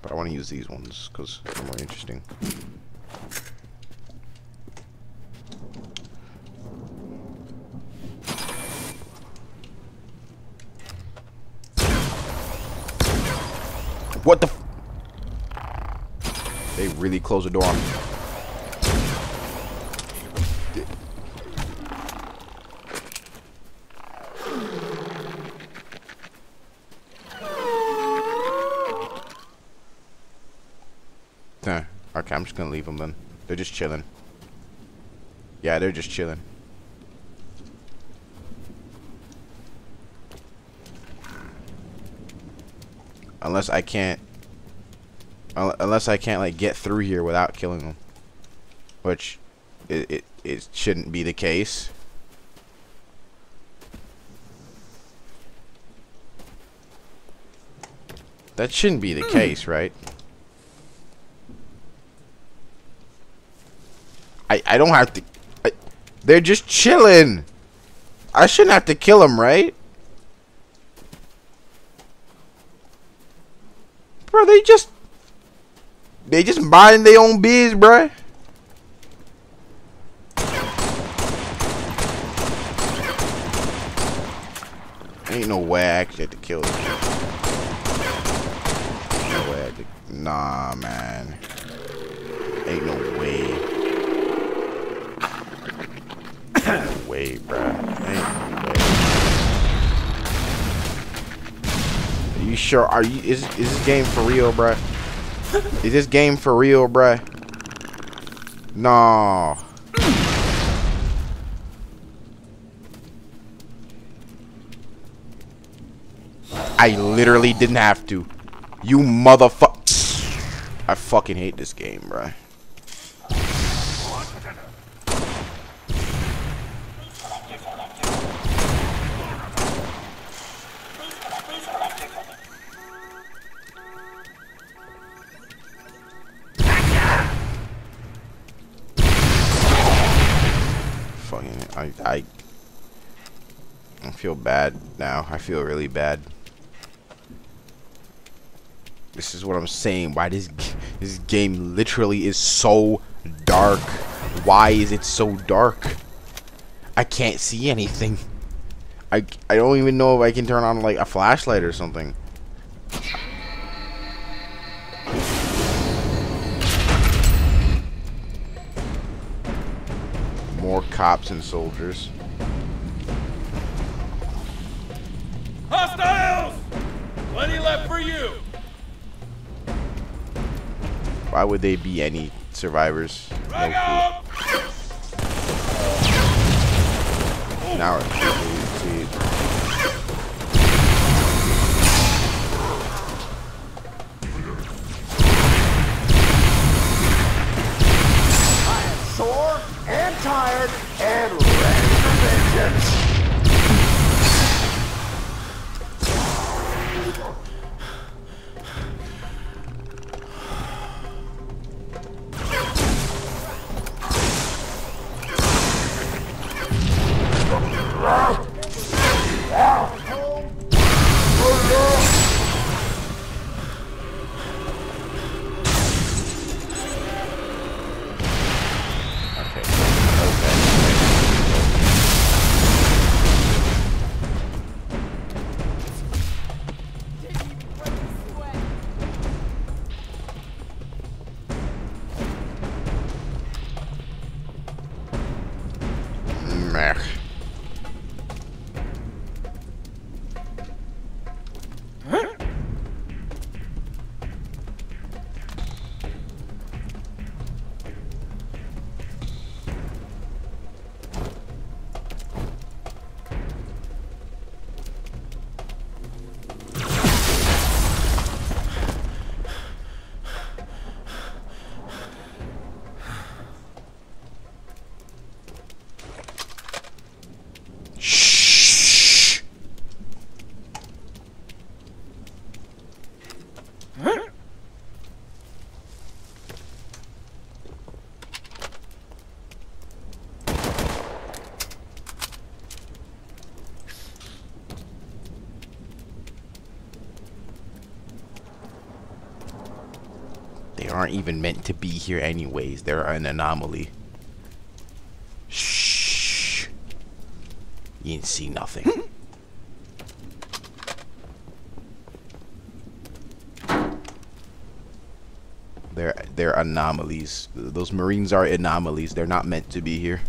S8: But I want to use these ones because they're more interesting. What the? F they really closed the door on me. Okay, I'm just gonna leave them then. They're just chilling. Yeah, they're just chilling. Unless I can't. Unless I can't like get through here without killing them, which it it, it shouldn't be the case. That shouldn't be the hmm. case, right? I I don't have to. I, they're just chilling. I shouldn't have to kill them, right? Bro, they just they just minding their own biz, bruh. Ain't no way I actually had to kill them. No way I had to. Nah, man. Ain't no way. No way, bruh. Ain't you sure? Are you? Is is this game for real, bruh? Is this game for real, bruh? No. I literally didn't have to. You motherfucker. I fucking hate this game, bruh. Fucking, I, I, I feel bad now. I feel really bad. This is what I'm saying. Why this this game literally is so dark. Why is it so dark? I can't see anything. I I don't even know if I can turn on like a flashlight or something. More cops and soldiers.
S7: You!
S8: Why would they be any survivors? No
S7: Frag
S8: clue.
S7: out!
S8: now see,
S2: I am sore and tired and ready for vengeance.
S8: Aren't even meant to be here anyways. They're an anomaly. Shh. You didn't see nothing. they're they're anomalies. Those Marines are anomalies. They're not meant to be here.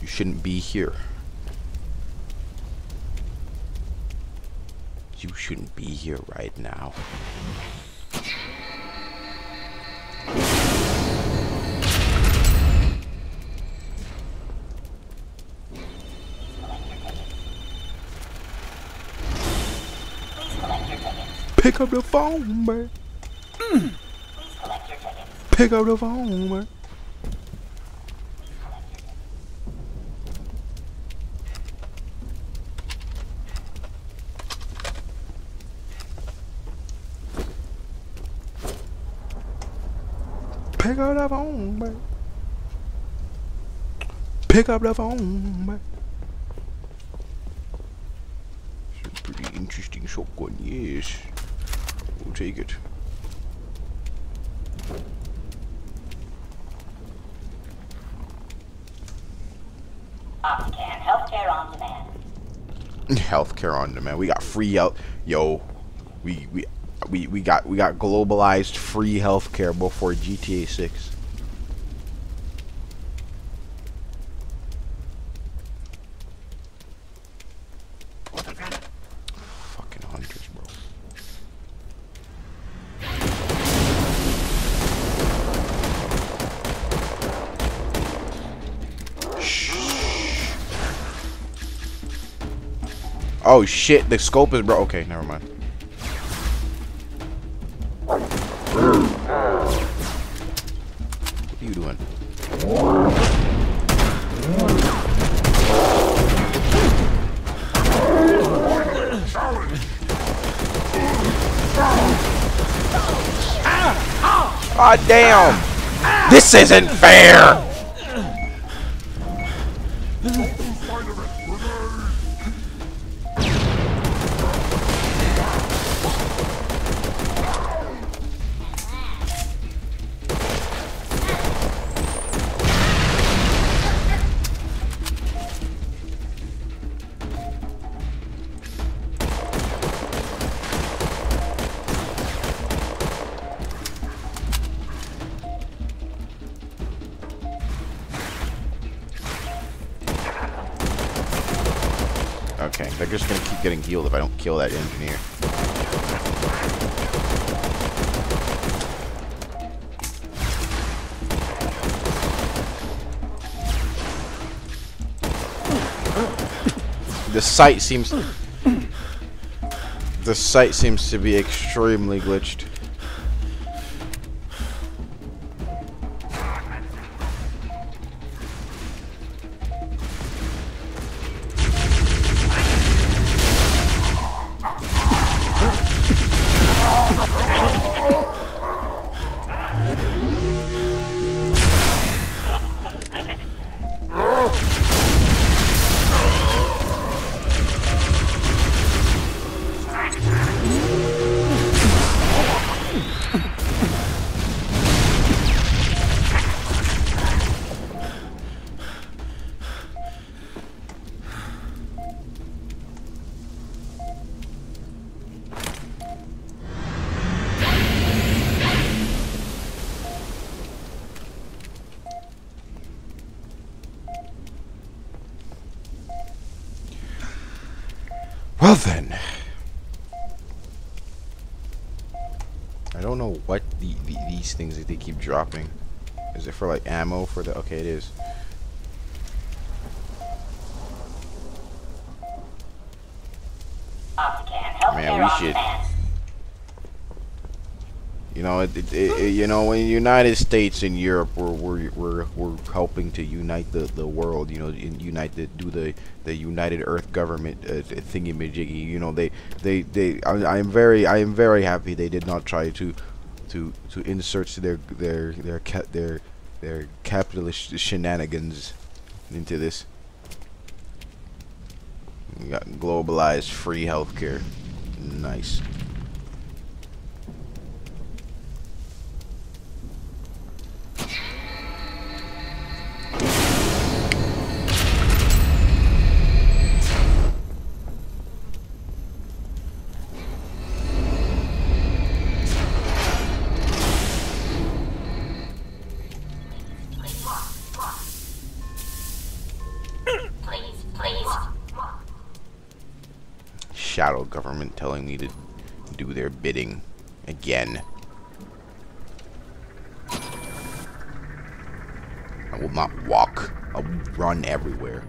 S8: You shouldn't be here. You shouldn't be here right now. Pick up the phone, man. Pick up the phone, man. Pick up the phone, man. Pick up the phone, man. It's a pretty interesting shotgun, yes. We'll take it.
S9: Optican, healthcare on demand.
S8: Healthcare on demand. We got free out. Yo, we we we we got we got globalized free healthcare before GTA 6. Oh shit, the scope is bro. Okay, never mind. What are you doing? God damn! This isn't fair! if I don't kill that engineer. the sight seems... The sight seems to be extremely glitched. Things that they keep dropping. Is it for like ammo for the... Okay, it is. Man, we should... You know, it, it, it, you know, in the United States and Europe, we're we're we're, we're helping to unite the, the world. You know, unite the do the the United Earth government uh, thingy majiggy. You know, they they they. I, I am very I am very happy they did not try to to to insert their their their ca their their capitalist shenanigans into this. We got globalized free healthcare. Nice. Telling me to do their bidding again. I will not walk. I'll run everywhere.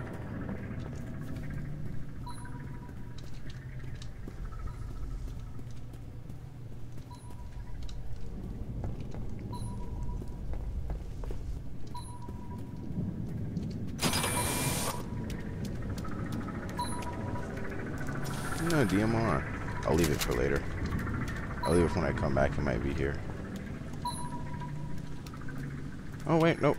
S8: No, DMR. I'll leave it for later. I'll leave it when I come back. It might be here. Oh, wait, nope.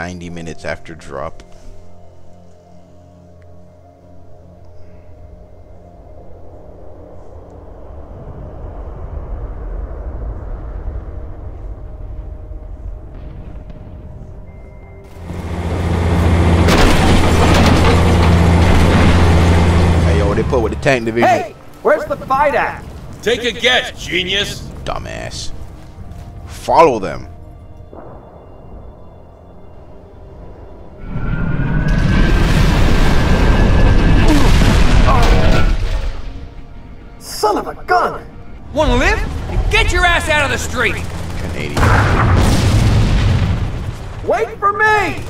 S8: 90 minutes after drop. tank division.
S4: Hey, where's the fight at?
S16: Take a guess, genius.
S8: Dumbass. Follow them.
S10: Get your out of the street!
S8: Canadian.
S2: Wait for me!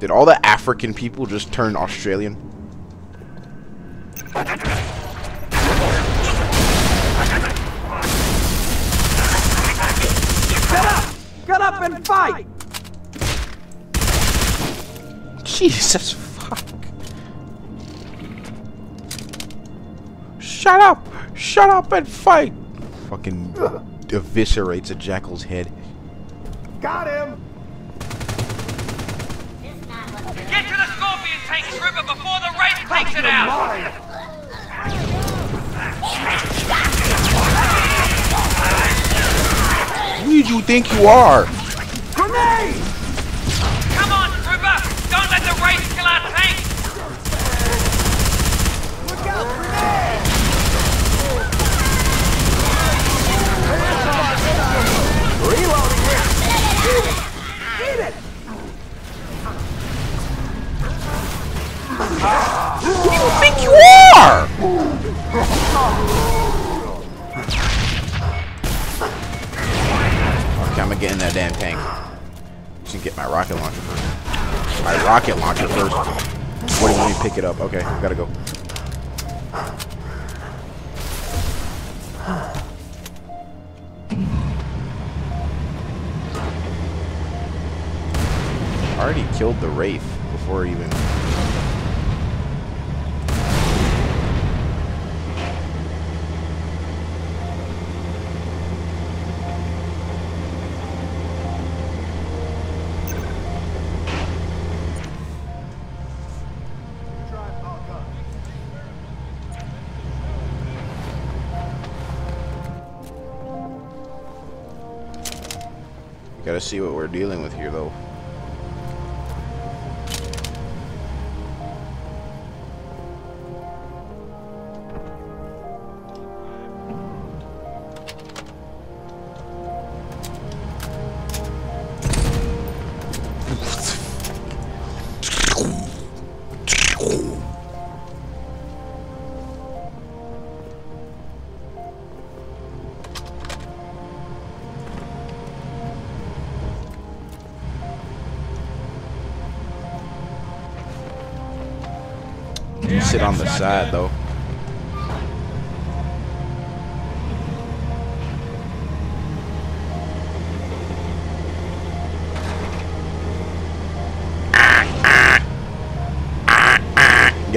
S8: Did all the African people just turn Australian?
S2: Get up! Get up and fight!
S8: Jesus fuck. Shut up! Shut up and fight! Fucking eviscerates a jackal's head.
S2: Got him!
S16: Get to the Scorpion tank, Trooper, before the Wraith takes it out!
S8: Who do you think you are? That damn tank. Gonna get my rocket launcher first. My rocket launcher first. What do you want me to pick it up? Okay, gotta go. I already killed the Wraith before even. See what we're dealing with here, though.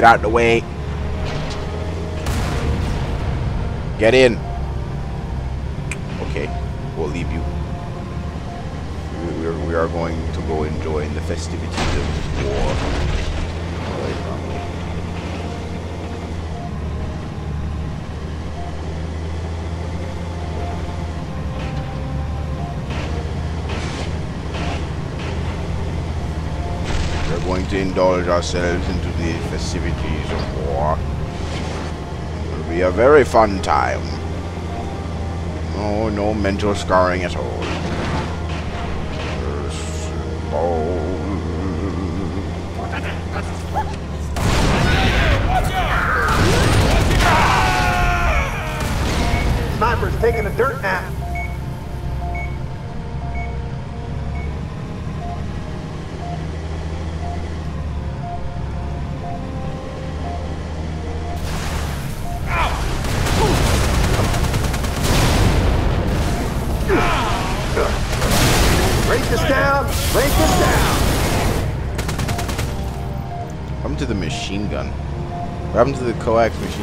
S8: Get out of the way. Get in. Okay, we'll leave you. We- We are, we are going to go enjoy the festivities of war. Alright, family. We're going to indulge ourselves into the festivities of war. It will be a very fun time. No, no mental scarring at all. Coax machine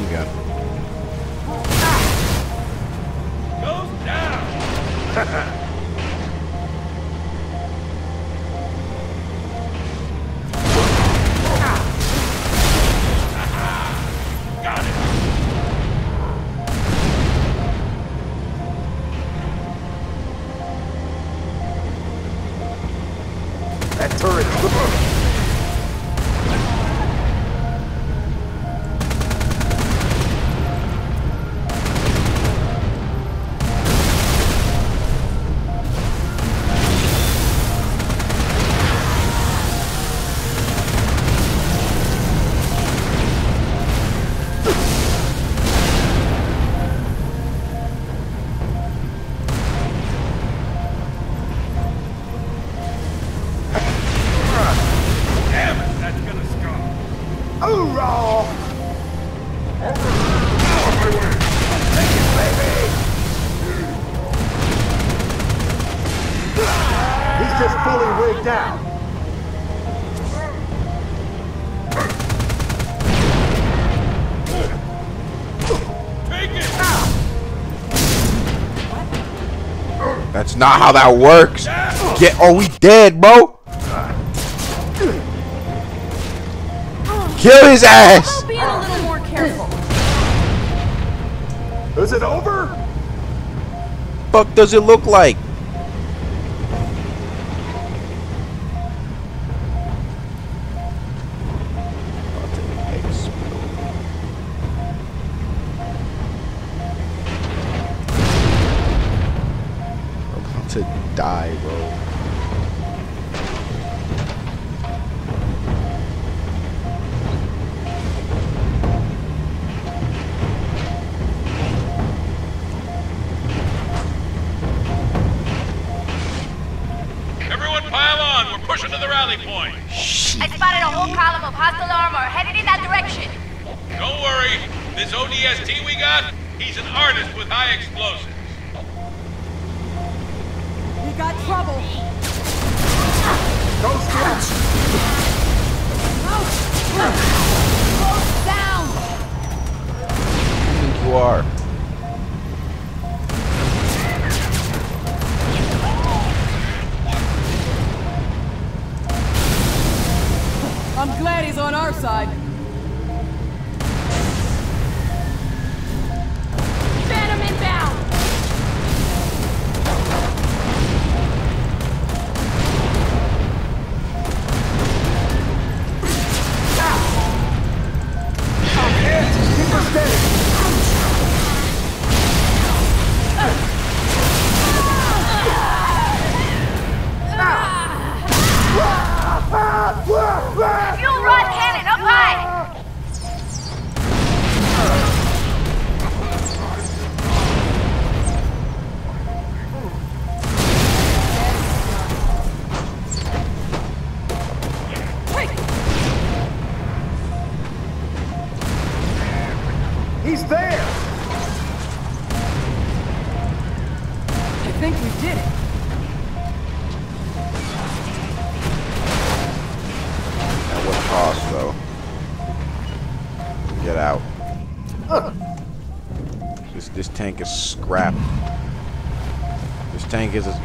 S8: not how that works. Get. Are we dead, bro? Kill his ass.
S12: Being a little more careful.
S2: Is it over?
S8: Fuck does it look like?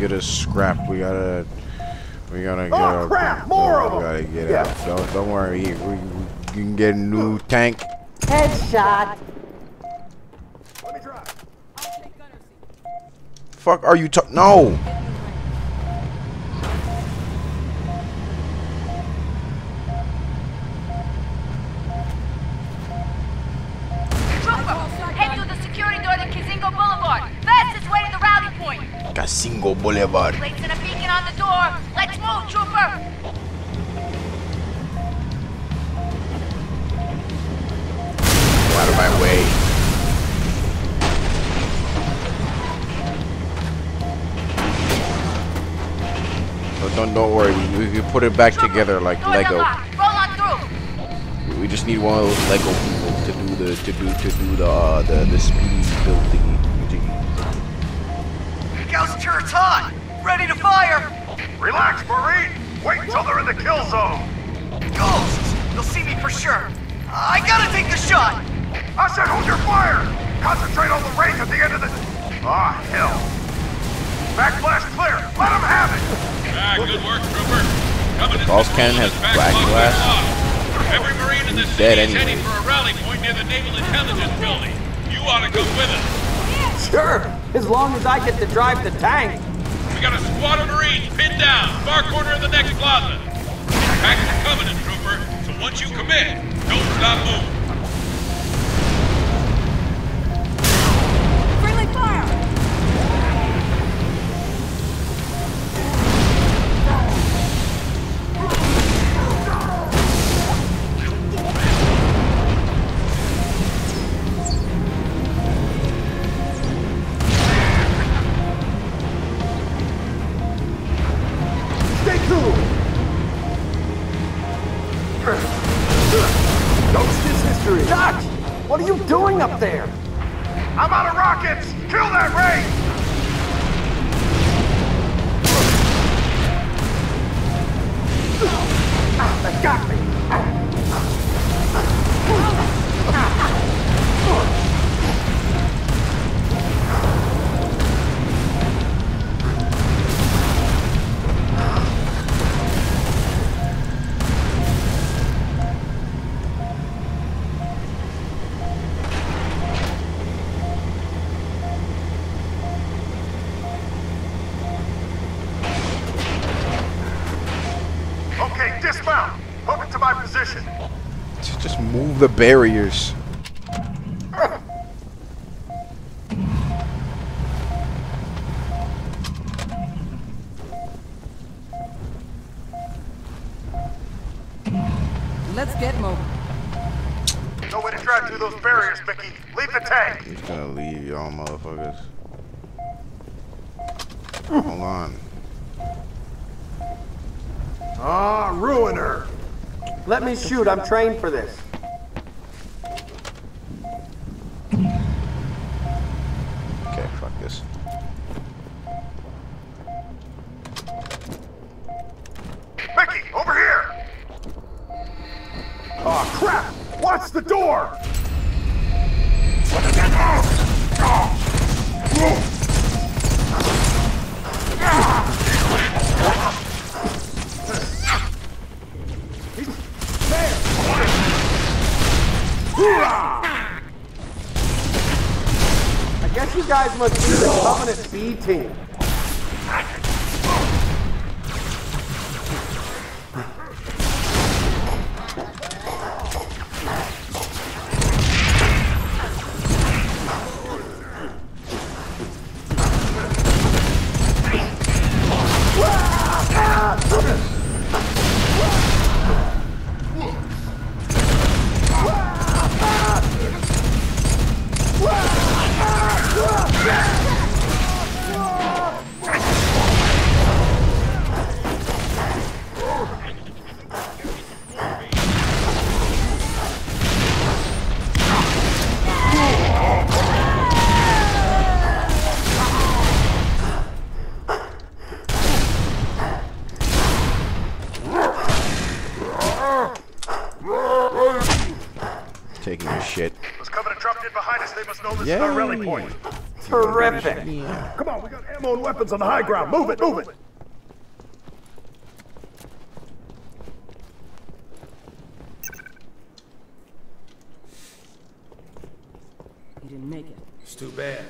S8: Tank is as good as scrap. We gotta. We gotta get
S2: Oh,
S8: out.
S2: crap, more of
S8: we
S2: 'em.
S8: gotta get
S2: Yeah.
S8: out. Don't don't worry. We, we, we can get a new tank.
S2: Headshot!
S8: Fuck are you talking? No. Put it back together like Lego.
S12: unlocked. Roll on through.
S8: We just need one of those Lego people to do the to do to do the uh, the the speedy build thingy. thingy.
S14: Gauss turret's hot! Ready to fire!
S7: Relax, Marine. Wait until they're in the kill zone.
S14: Ghosts! They'll see me for sure. I gotta take the shot!
S7: I said hold your fire. Concentrate on the range at the end of the. Ah, hell. Backblast clear. Let them have it.
S16: Ah, good work, Trooper. Coming in
S8: Gauss cannon has black glass.
S16: Every Marine in the
S8: He's
S16: city
S8: dead
S16: is
S8: anyway.
S16: heading for a rally point near the Naval Intelligence Building. You ought to come with us.
S18: Sure, as long as I get to drive the tank.
S16: We got a squad of Marines pinned down, far corner of the next plaza. Back to Covenant, Trooper. So once you commit, don't stop moving.
S8: The barriers.
S10: Let's get moving.
S19: No way to drive through those barriers, Mickey. Leave the tank.
S8: He's gonna leave y'all motherfuckers. Hold on.
S20: Ah, ruiner.
S2: Let me shoot. I'm trained for this.
S19: They must know is our rally point.
S2: Terrific.
S20: Come on, we got ammo and weapons on the high ground. Move it, move it.
S10: He didn't make it.
S3: It's too bad.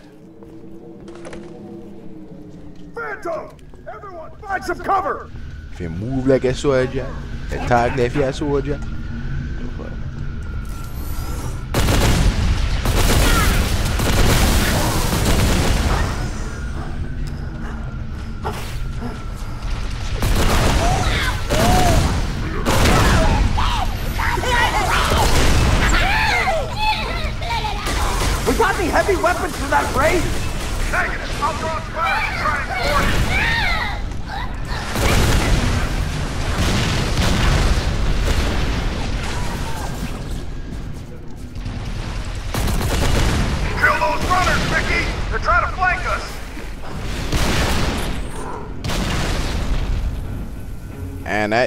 S20: Phantom! Everyone, find some cover!
S8: If you move like a soldier, attack like a soldier.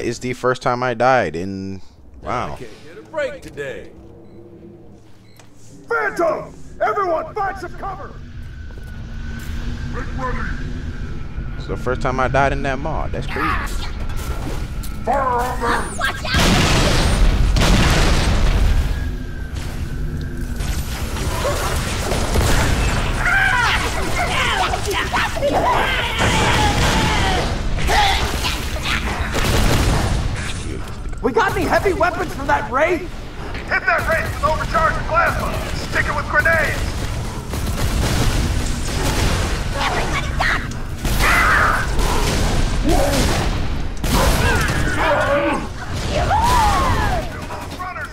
S8: Is the first time I died in. Wow.
S3: Get a break today.
S20: Phantom! Everyone, find some cover!
S8: It's the first time I died in that mod. That's crazy.
S2: We weapons that raid?
S19: Hit that Wraith with overcharged plasma! Stick it with grenades!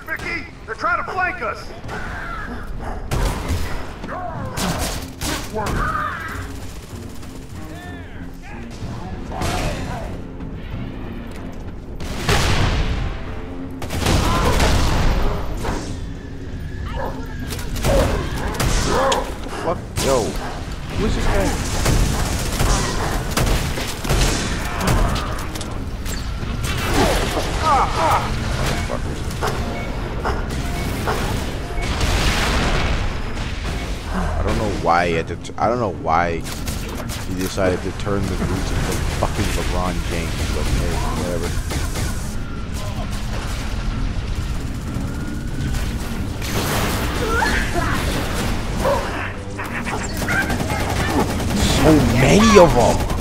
S19: Mickey! They're trying to flank us!
S8: Had to. I don't know why he decided to turn the boots into fucking LeBron James, but hey, whatever. So many of them.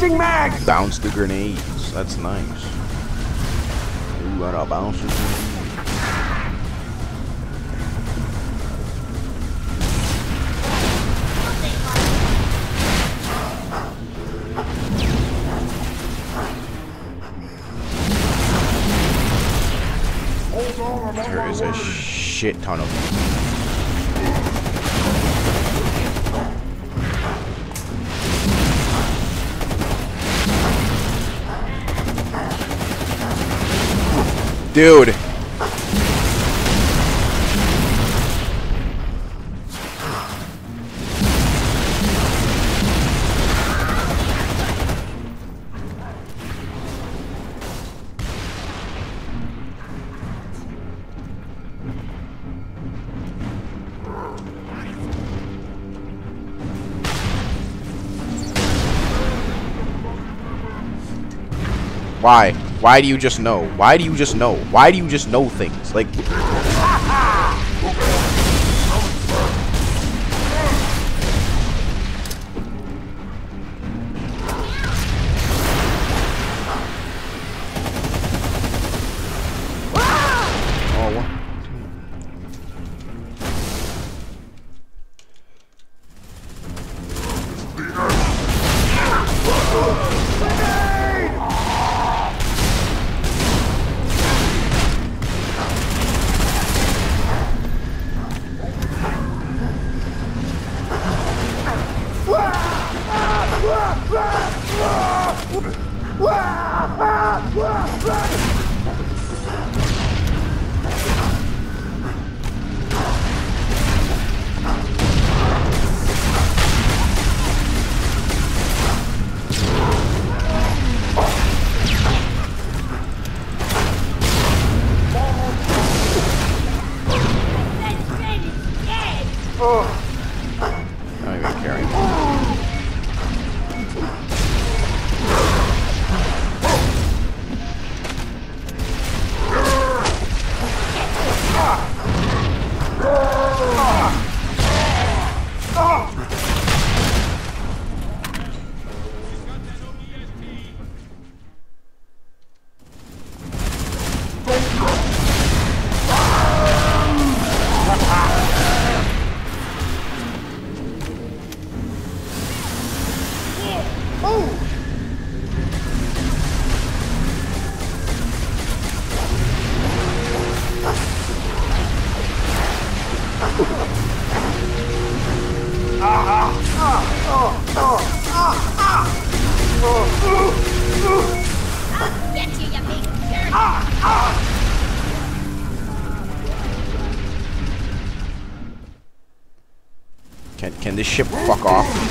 S18: Changing mags!
S8: Bounce the grenades. That's nice. Ooh, gotta bounce the grenade. There is a shit ton of them. Dude. Why? Why do you just know? Why do you just know? Why do you just know things? Like Can can this ship fuck off?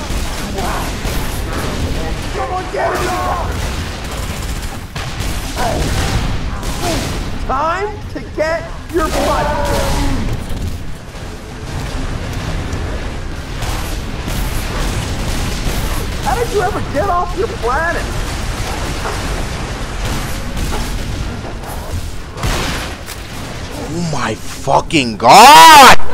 S18: Get off your planet?
S8: Oh my fucking god!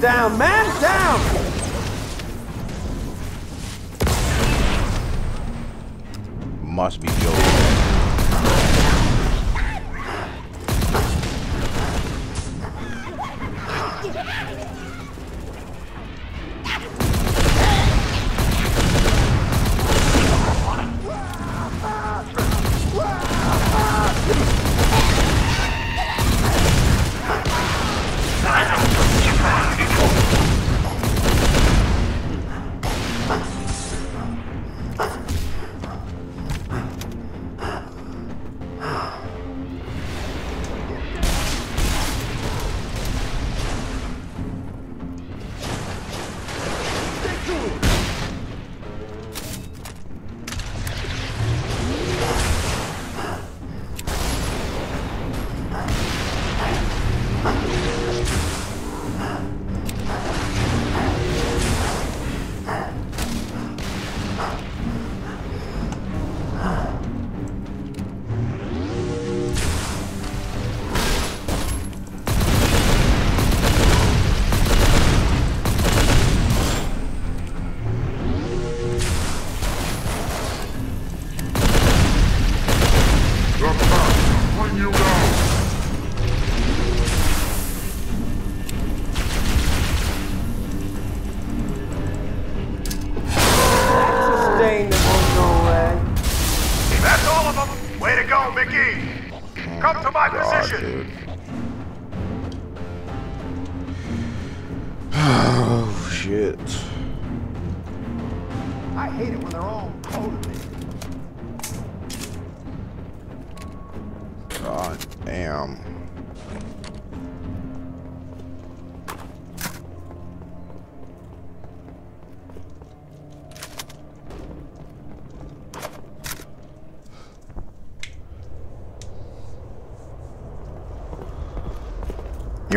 S2: Down, man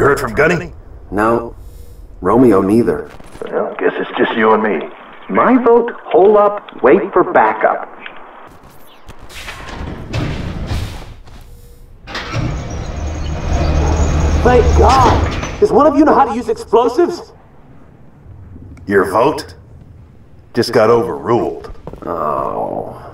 S21: You
S1: heard from Gunny?
S9: No. Romeo neither.
S22: Well, guess it's just you and me. My vote, hold up, wait for backup.
S2: Thank God! Does one of you know how to use explosives?
S1: Your vote? Just got overruled.
S9: Oh.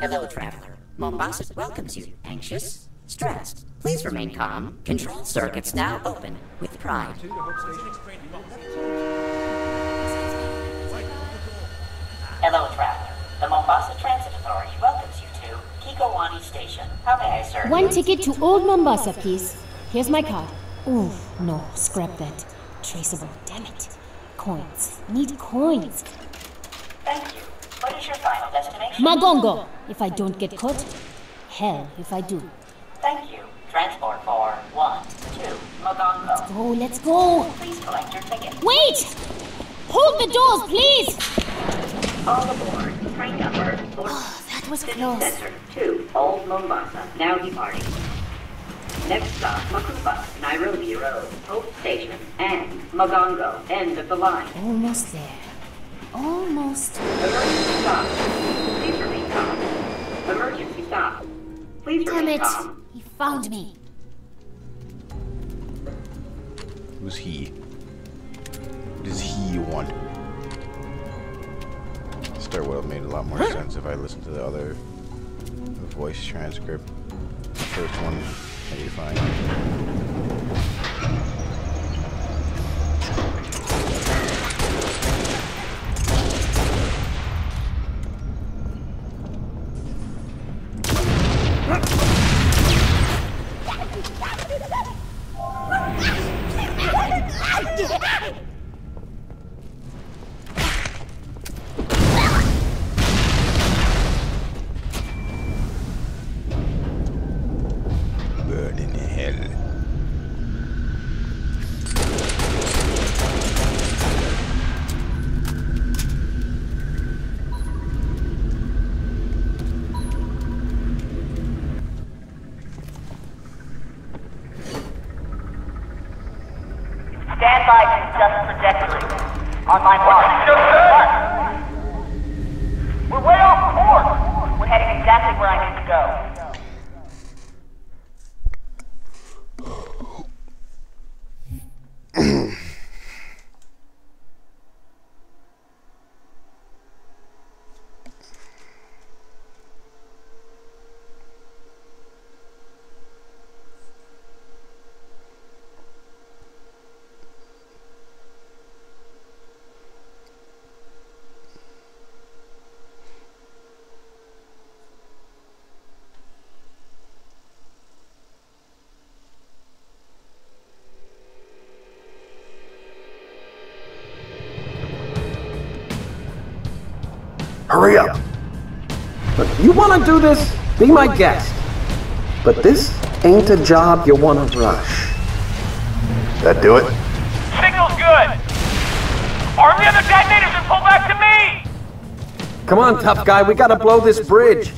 S23: Hello, traveler. Mombasa welcomes you. Anxious? Stressed? Please remain calm. Control circuits now open with pride.
S9: Hello, traveler. The Mombasa Transit Authority welcomes you to Kikowani Station. How may I serve?
S19: One ticket to Old Mombasa, please. Here's my card. Ooh, no, scrap that. Traceable, damn it. Coins. Need coins.
S9: Thank you. What is your final destination?
S19: Magongo, if I don't get caught. Hell, if I do.
S9: Thank you. Transport for one, two, Mogongo.
S19: Go, let's go.
S9: Please collect your ticket.
S19: Wait! Hold the doors, please!
S9: All aboard. Train number four.
S19: Oh, that was
S9: City
S19: close.
S9: Center to Old Mombasa. Now departing. Next stop, Makupa, Nairobi Road, Hope Station, and Mogongo. End of the line.
S19: Almost there. Almost.
S9: Emergency stop.
S19: Damn it!
S9: calm.
S19: He found me.
S8: Who's he? What does he want? Start would have made a lot more sense if I listened to the other voice transcript. The first one, maybe fine.
S6: Heading exactly where I need to go.
S14: You want to do this? Be my guest. But this ain't a job you want to rush.
S2: That do it?
S16: Signal's good! Arm the other detonators and pull back to me!
S14: Come on, tough guy, we gotta blow this bridge.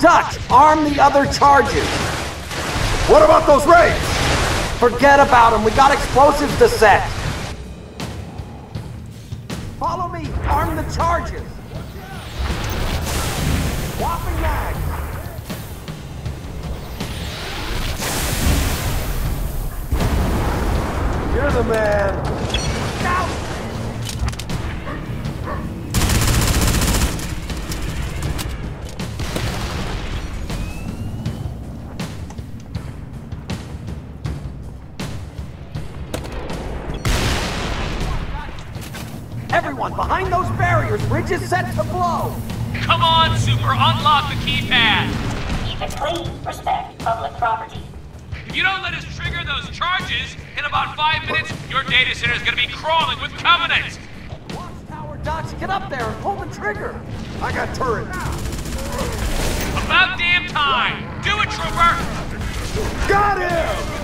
S14: Dutch, arm the other charges.
S2: What about those Wraiths?
S14: Forget about them, we got explosives to set. Follow me, arm the charges. Those barriers, bridge is set to blow.
S16: Come on, Super, unlock the keypad!
S9: Keep it clean. Respect public property.
S16: If you don't let us trigger those charges, in about five minutes, your data center is gonna be crawling with Covenants!
S14: Tower Dutch, get up there and pull the trigger.
S2: I got turret.
S16: About damn time! Do it, Trooper!
S2: Got him!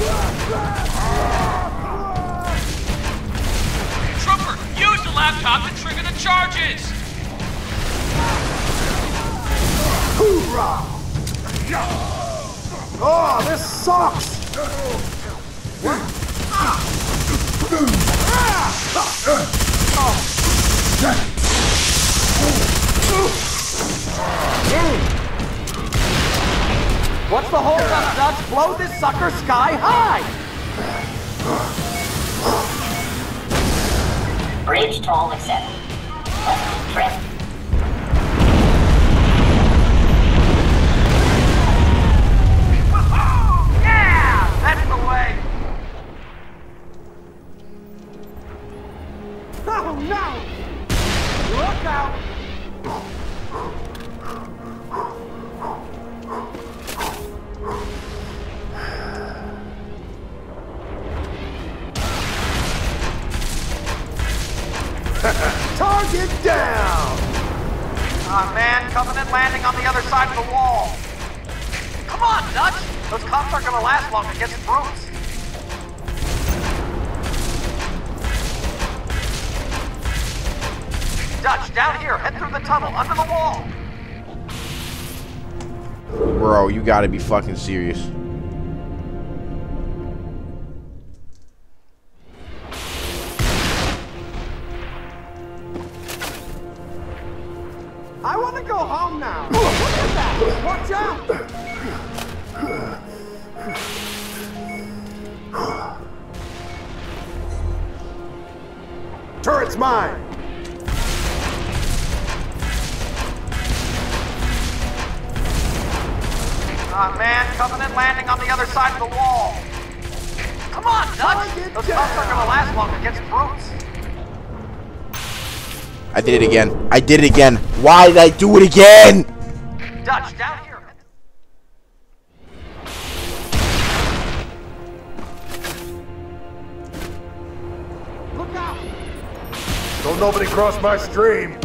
S16: Trooper, laptop to trigger the charges!
S2: Hoorah! Oh, this sucks! What?
S14: What's the
S10: holdup, Dutch? Blow this sucker sky high!
S14: Bridge toll accepted. Left.
S8: gotta be fucking serious. it again. I did it again. Why did I do it again?
S10: Dutch, down here. Look out!
S2: Don't nobody cross my stream.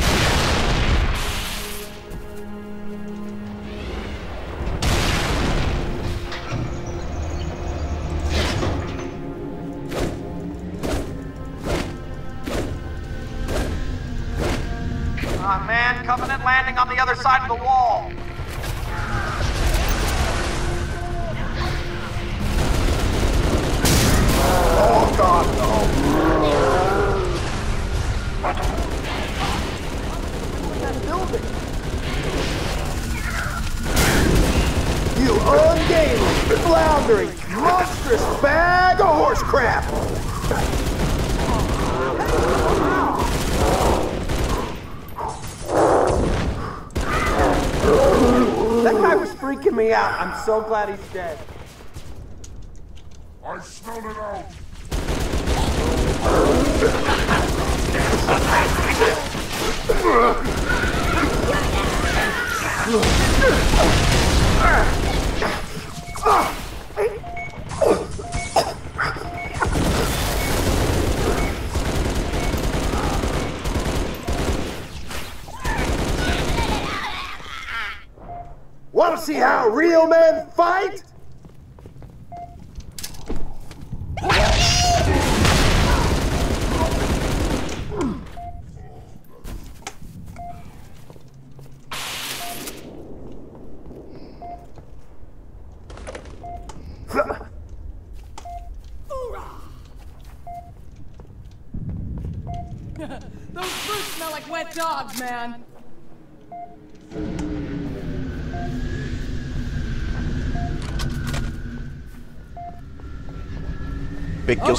S10: so glad he's dead.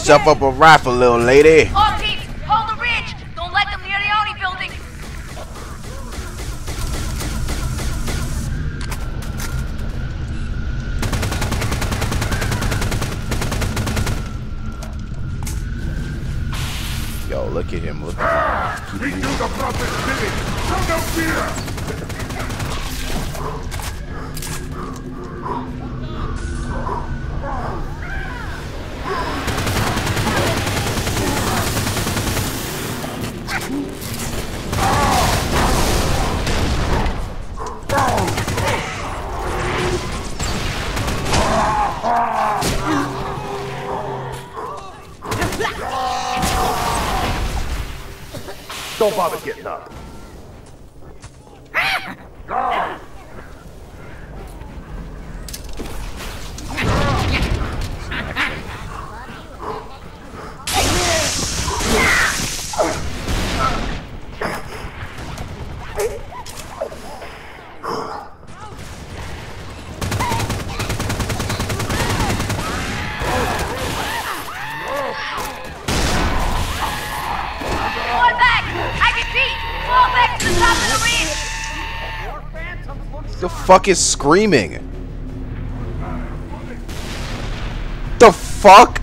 S8: yourself up a rifle, little lady.
S12: Fuck is screaming? The fuck?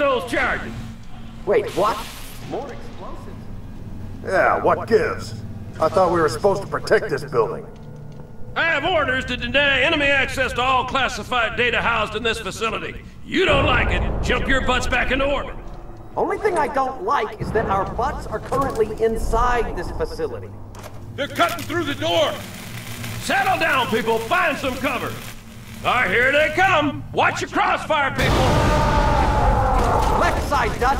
S4: those charges!
S24: Wait, what? More explosives.
S2: Yeah, what gives? I thought we were supposed to protect this building.
S4: I have orders to deny enemy access to all classified data housed in this facility. You don't like it, jump your butts back into orbit.
S24: Only thing I don't like is that our butts are currently inside this facility.
S25: They're cutting through the door.
S4: Settle down, people. Find some cover. All right, here they come. Watch your crossfire, people.
S24: Left side, Dutch.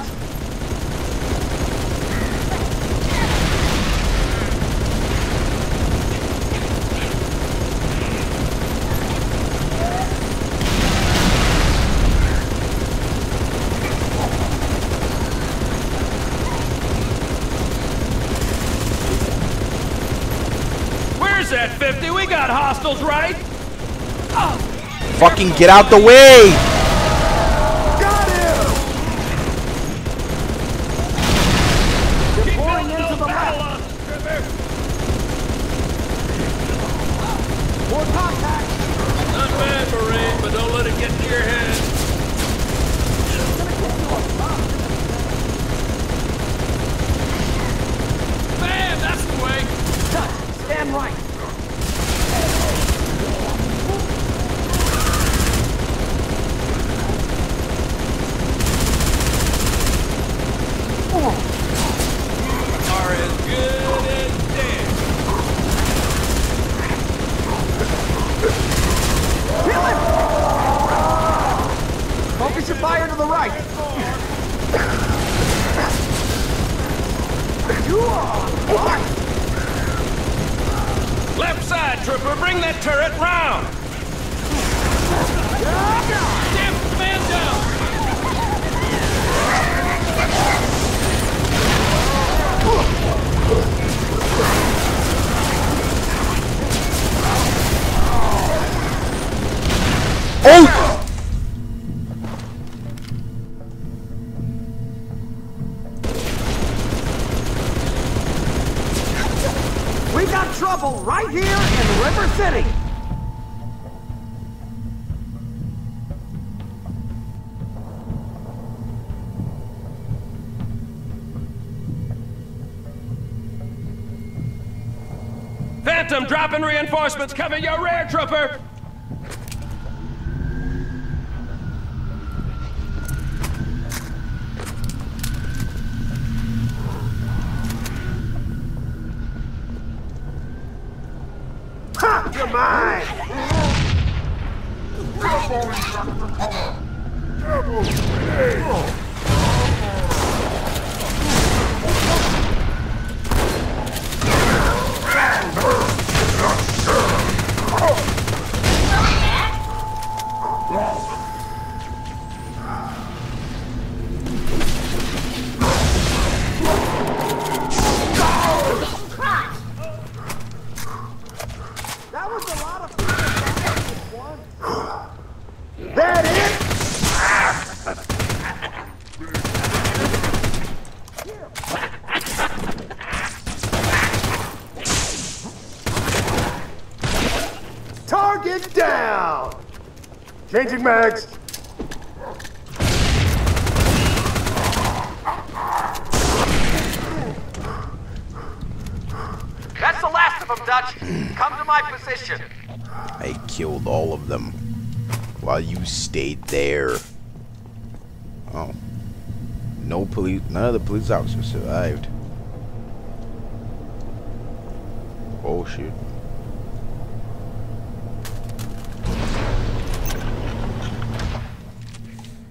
S4: Where's that 50? We got hostiles, right?
S12: Fucking get out the way!
S4: Reinforcements. coming your rear, trooper.
S24: You're mine! That was a lot of That it? Target down! Changing mags.
S14: That's the last of them, Dutch. Come to my position.
S8: I killed all of them while you stayed there. Oh. No police, none of the police officers survived. Oh shit.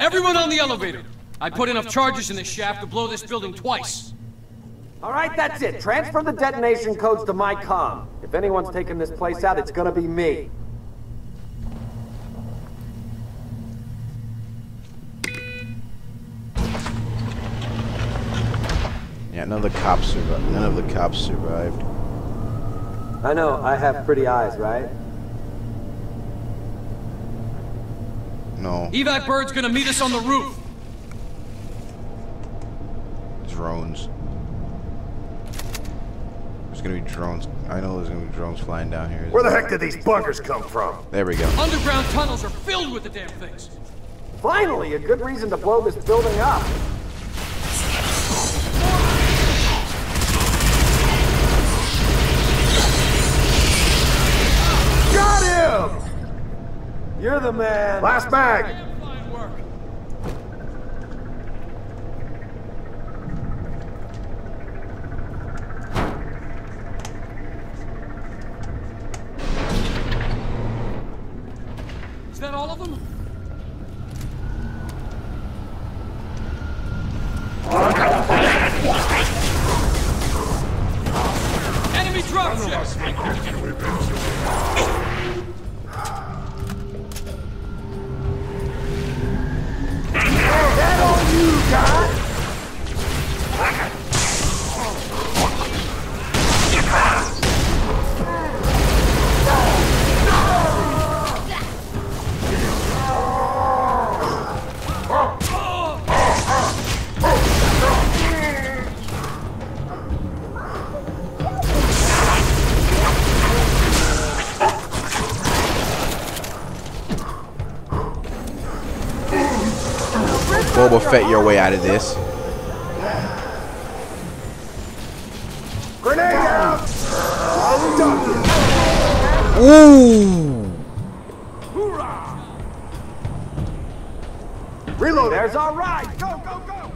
S10: Everyone on the elevator! I put enough charges in this shaft to blow this building twice.
S24: All right, that's it. Transfer the detonation codes to my comm. If anyone's taking this place out, it's gonna be me.
S8: Yeah, none of the cops survived. None of the cops survived.
S24: I know, I have pretty eyes, right?
S8: No.
S10: Evac Bird's gonna meet us on the roof.
S8: Drones. There's gonna be drones. I know there's gonna be drones flying down here.
S2: Where the heck did these bunkers come from?
S8: There we go.
S10: Underground tunnels are filled with the damn things.
S24: Finally, a good reason to blow this building up. You're the man.
S2: Last mag!
S8: Boba Fett your way out of this.
S2: Grenade out!
S8: Ooh!
S24: Reload. There's our ride. Go, go, go.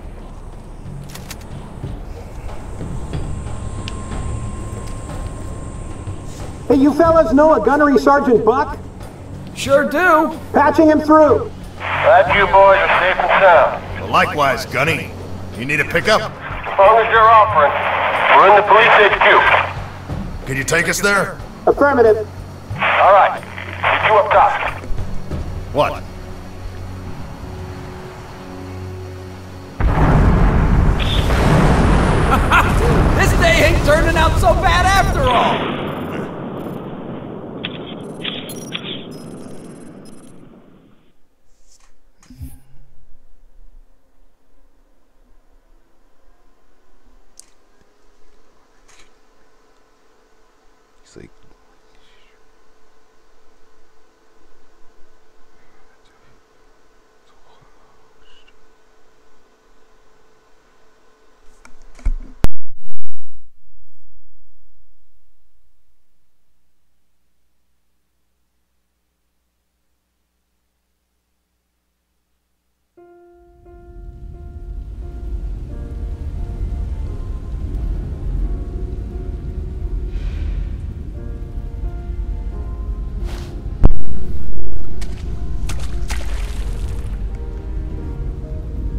S24: Hey, you fellas know a gunnery Sergeant Buck?
S4: Sure do.
S24: Patching him through.
S16: Glad you boys are safe and sound.
S26: Well, likewise, Gunny. You need a pickup?
S16: As long as you're offering. We're in the police HQ.
S26: Can you take us there?
S24: Affirmative.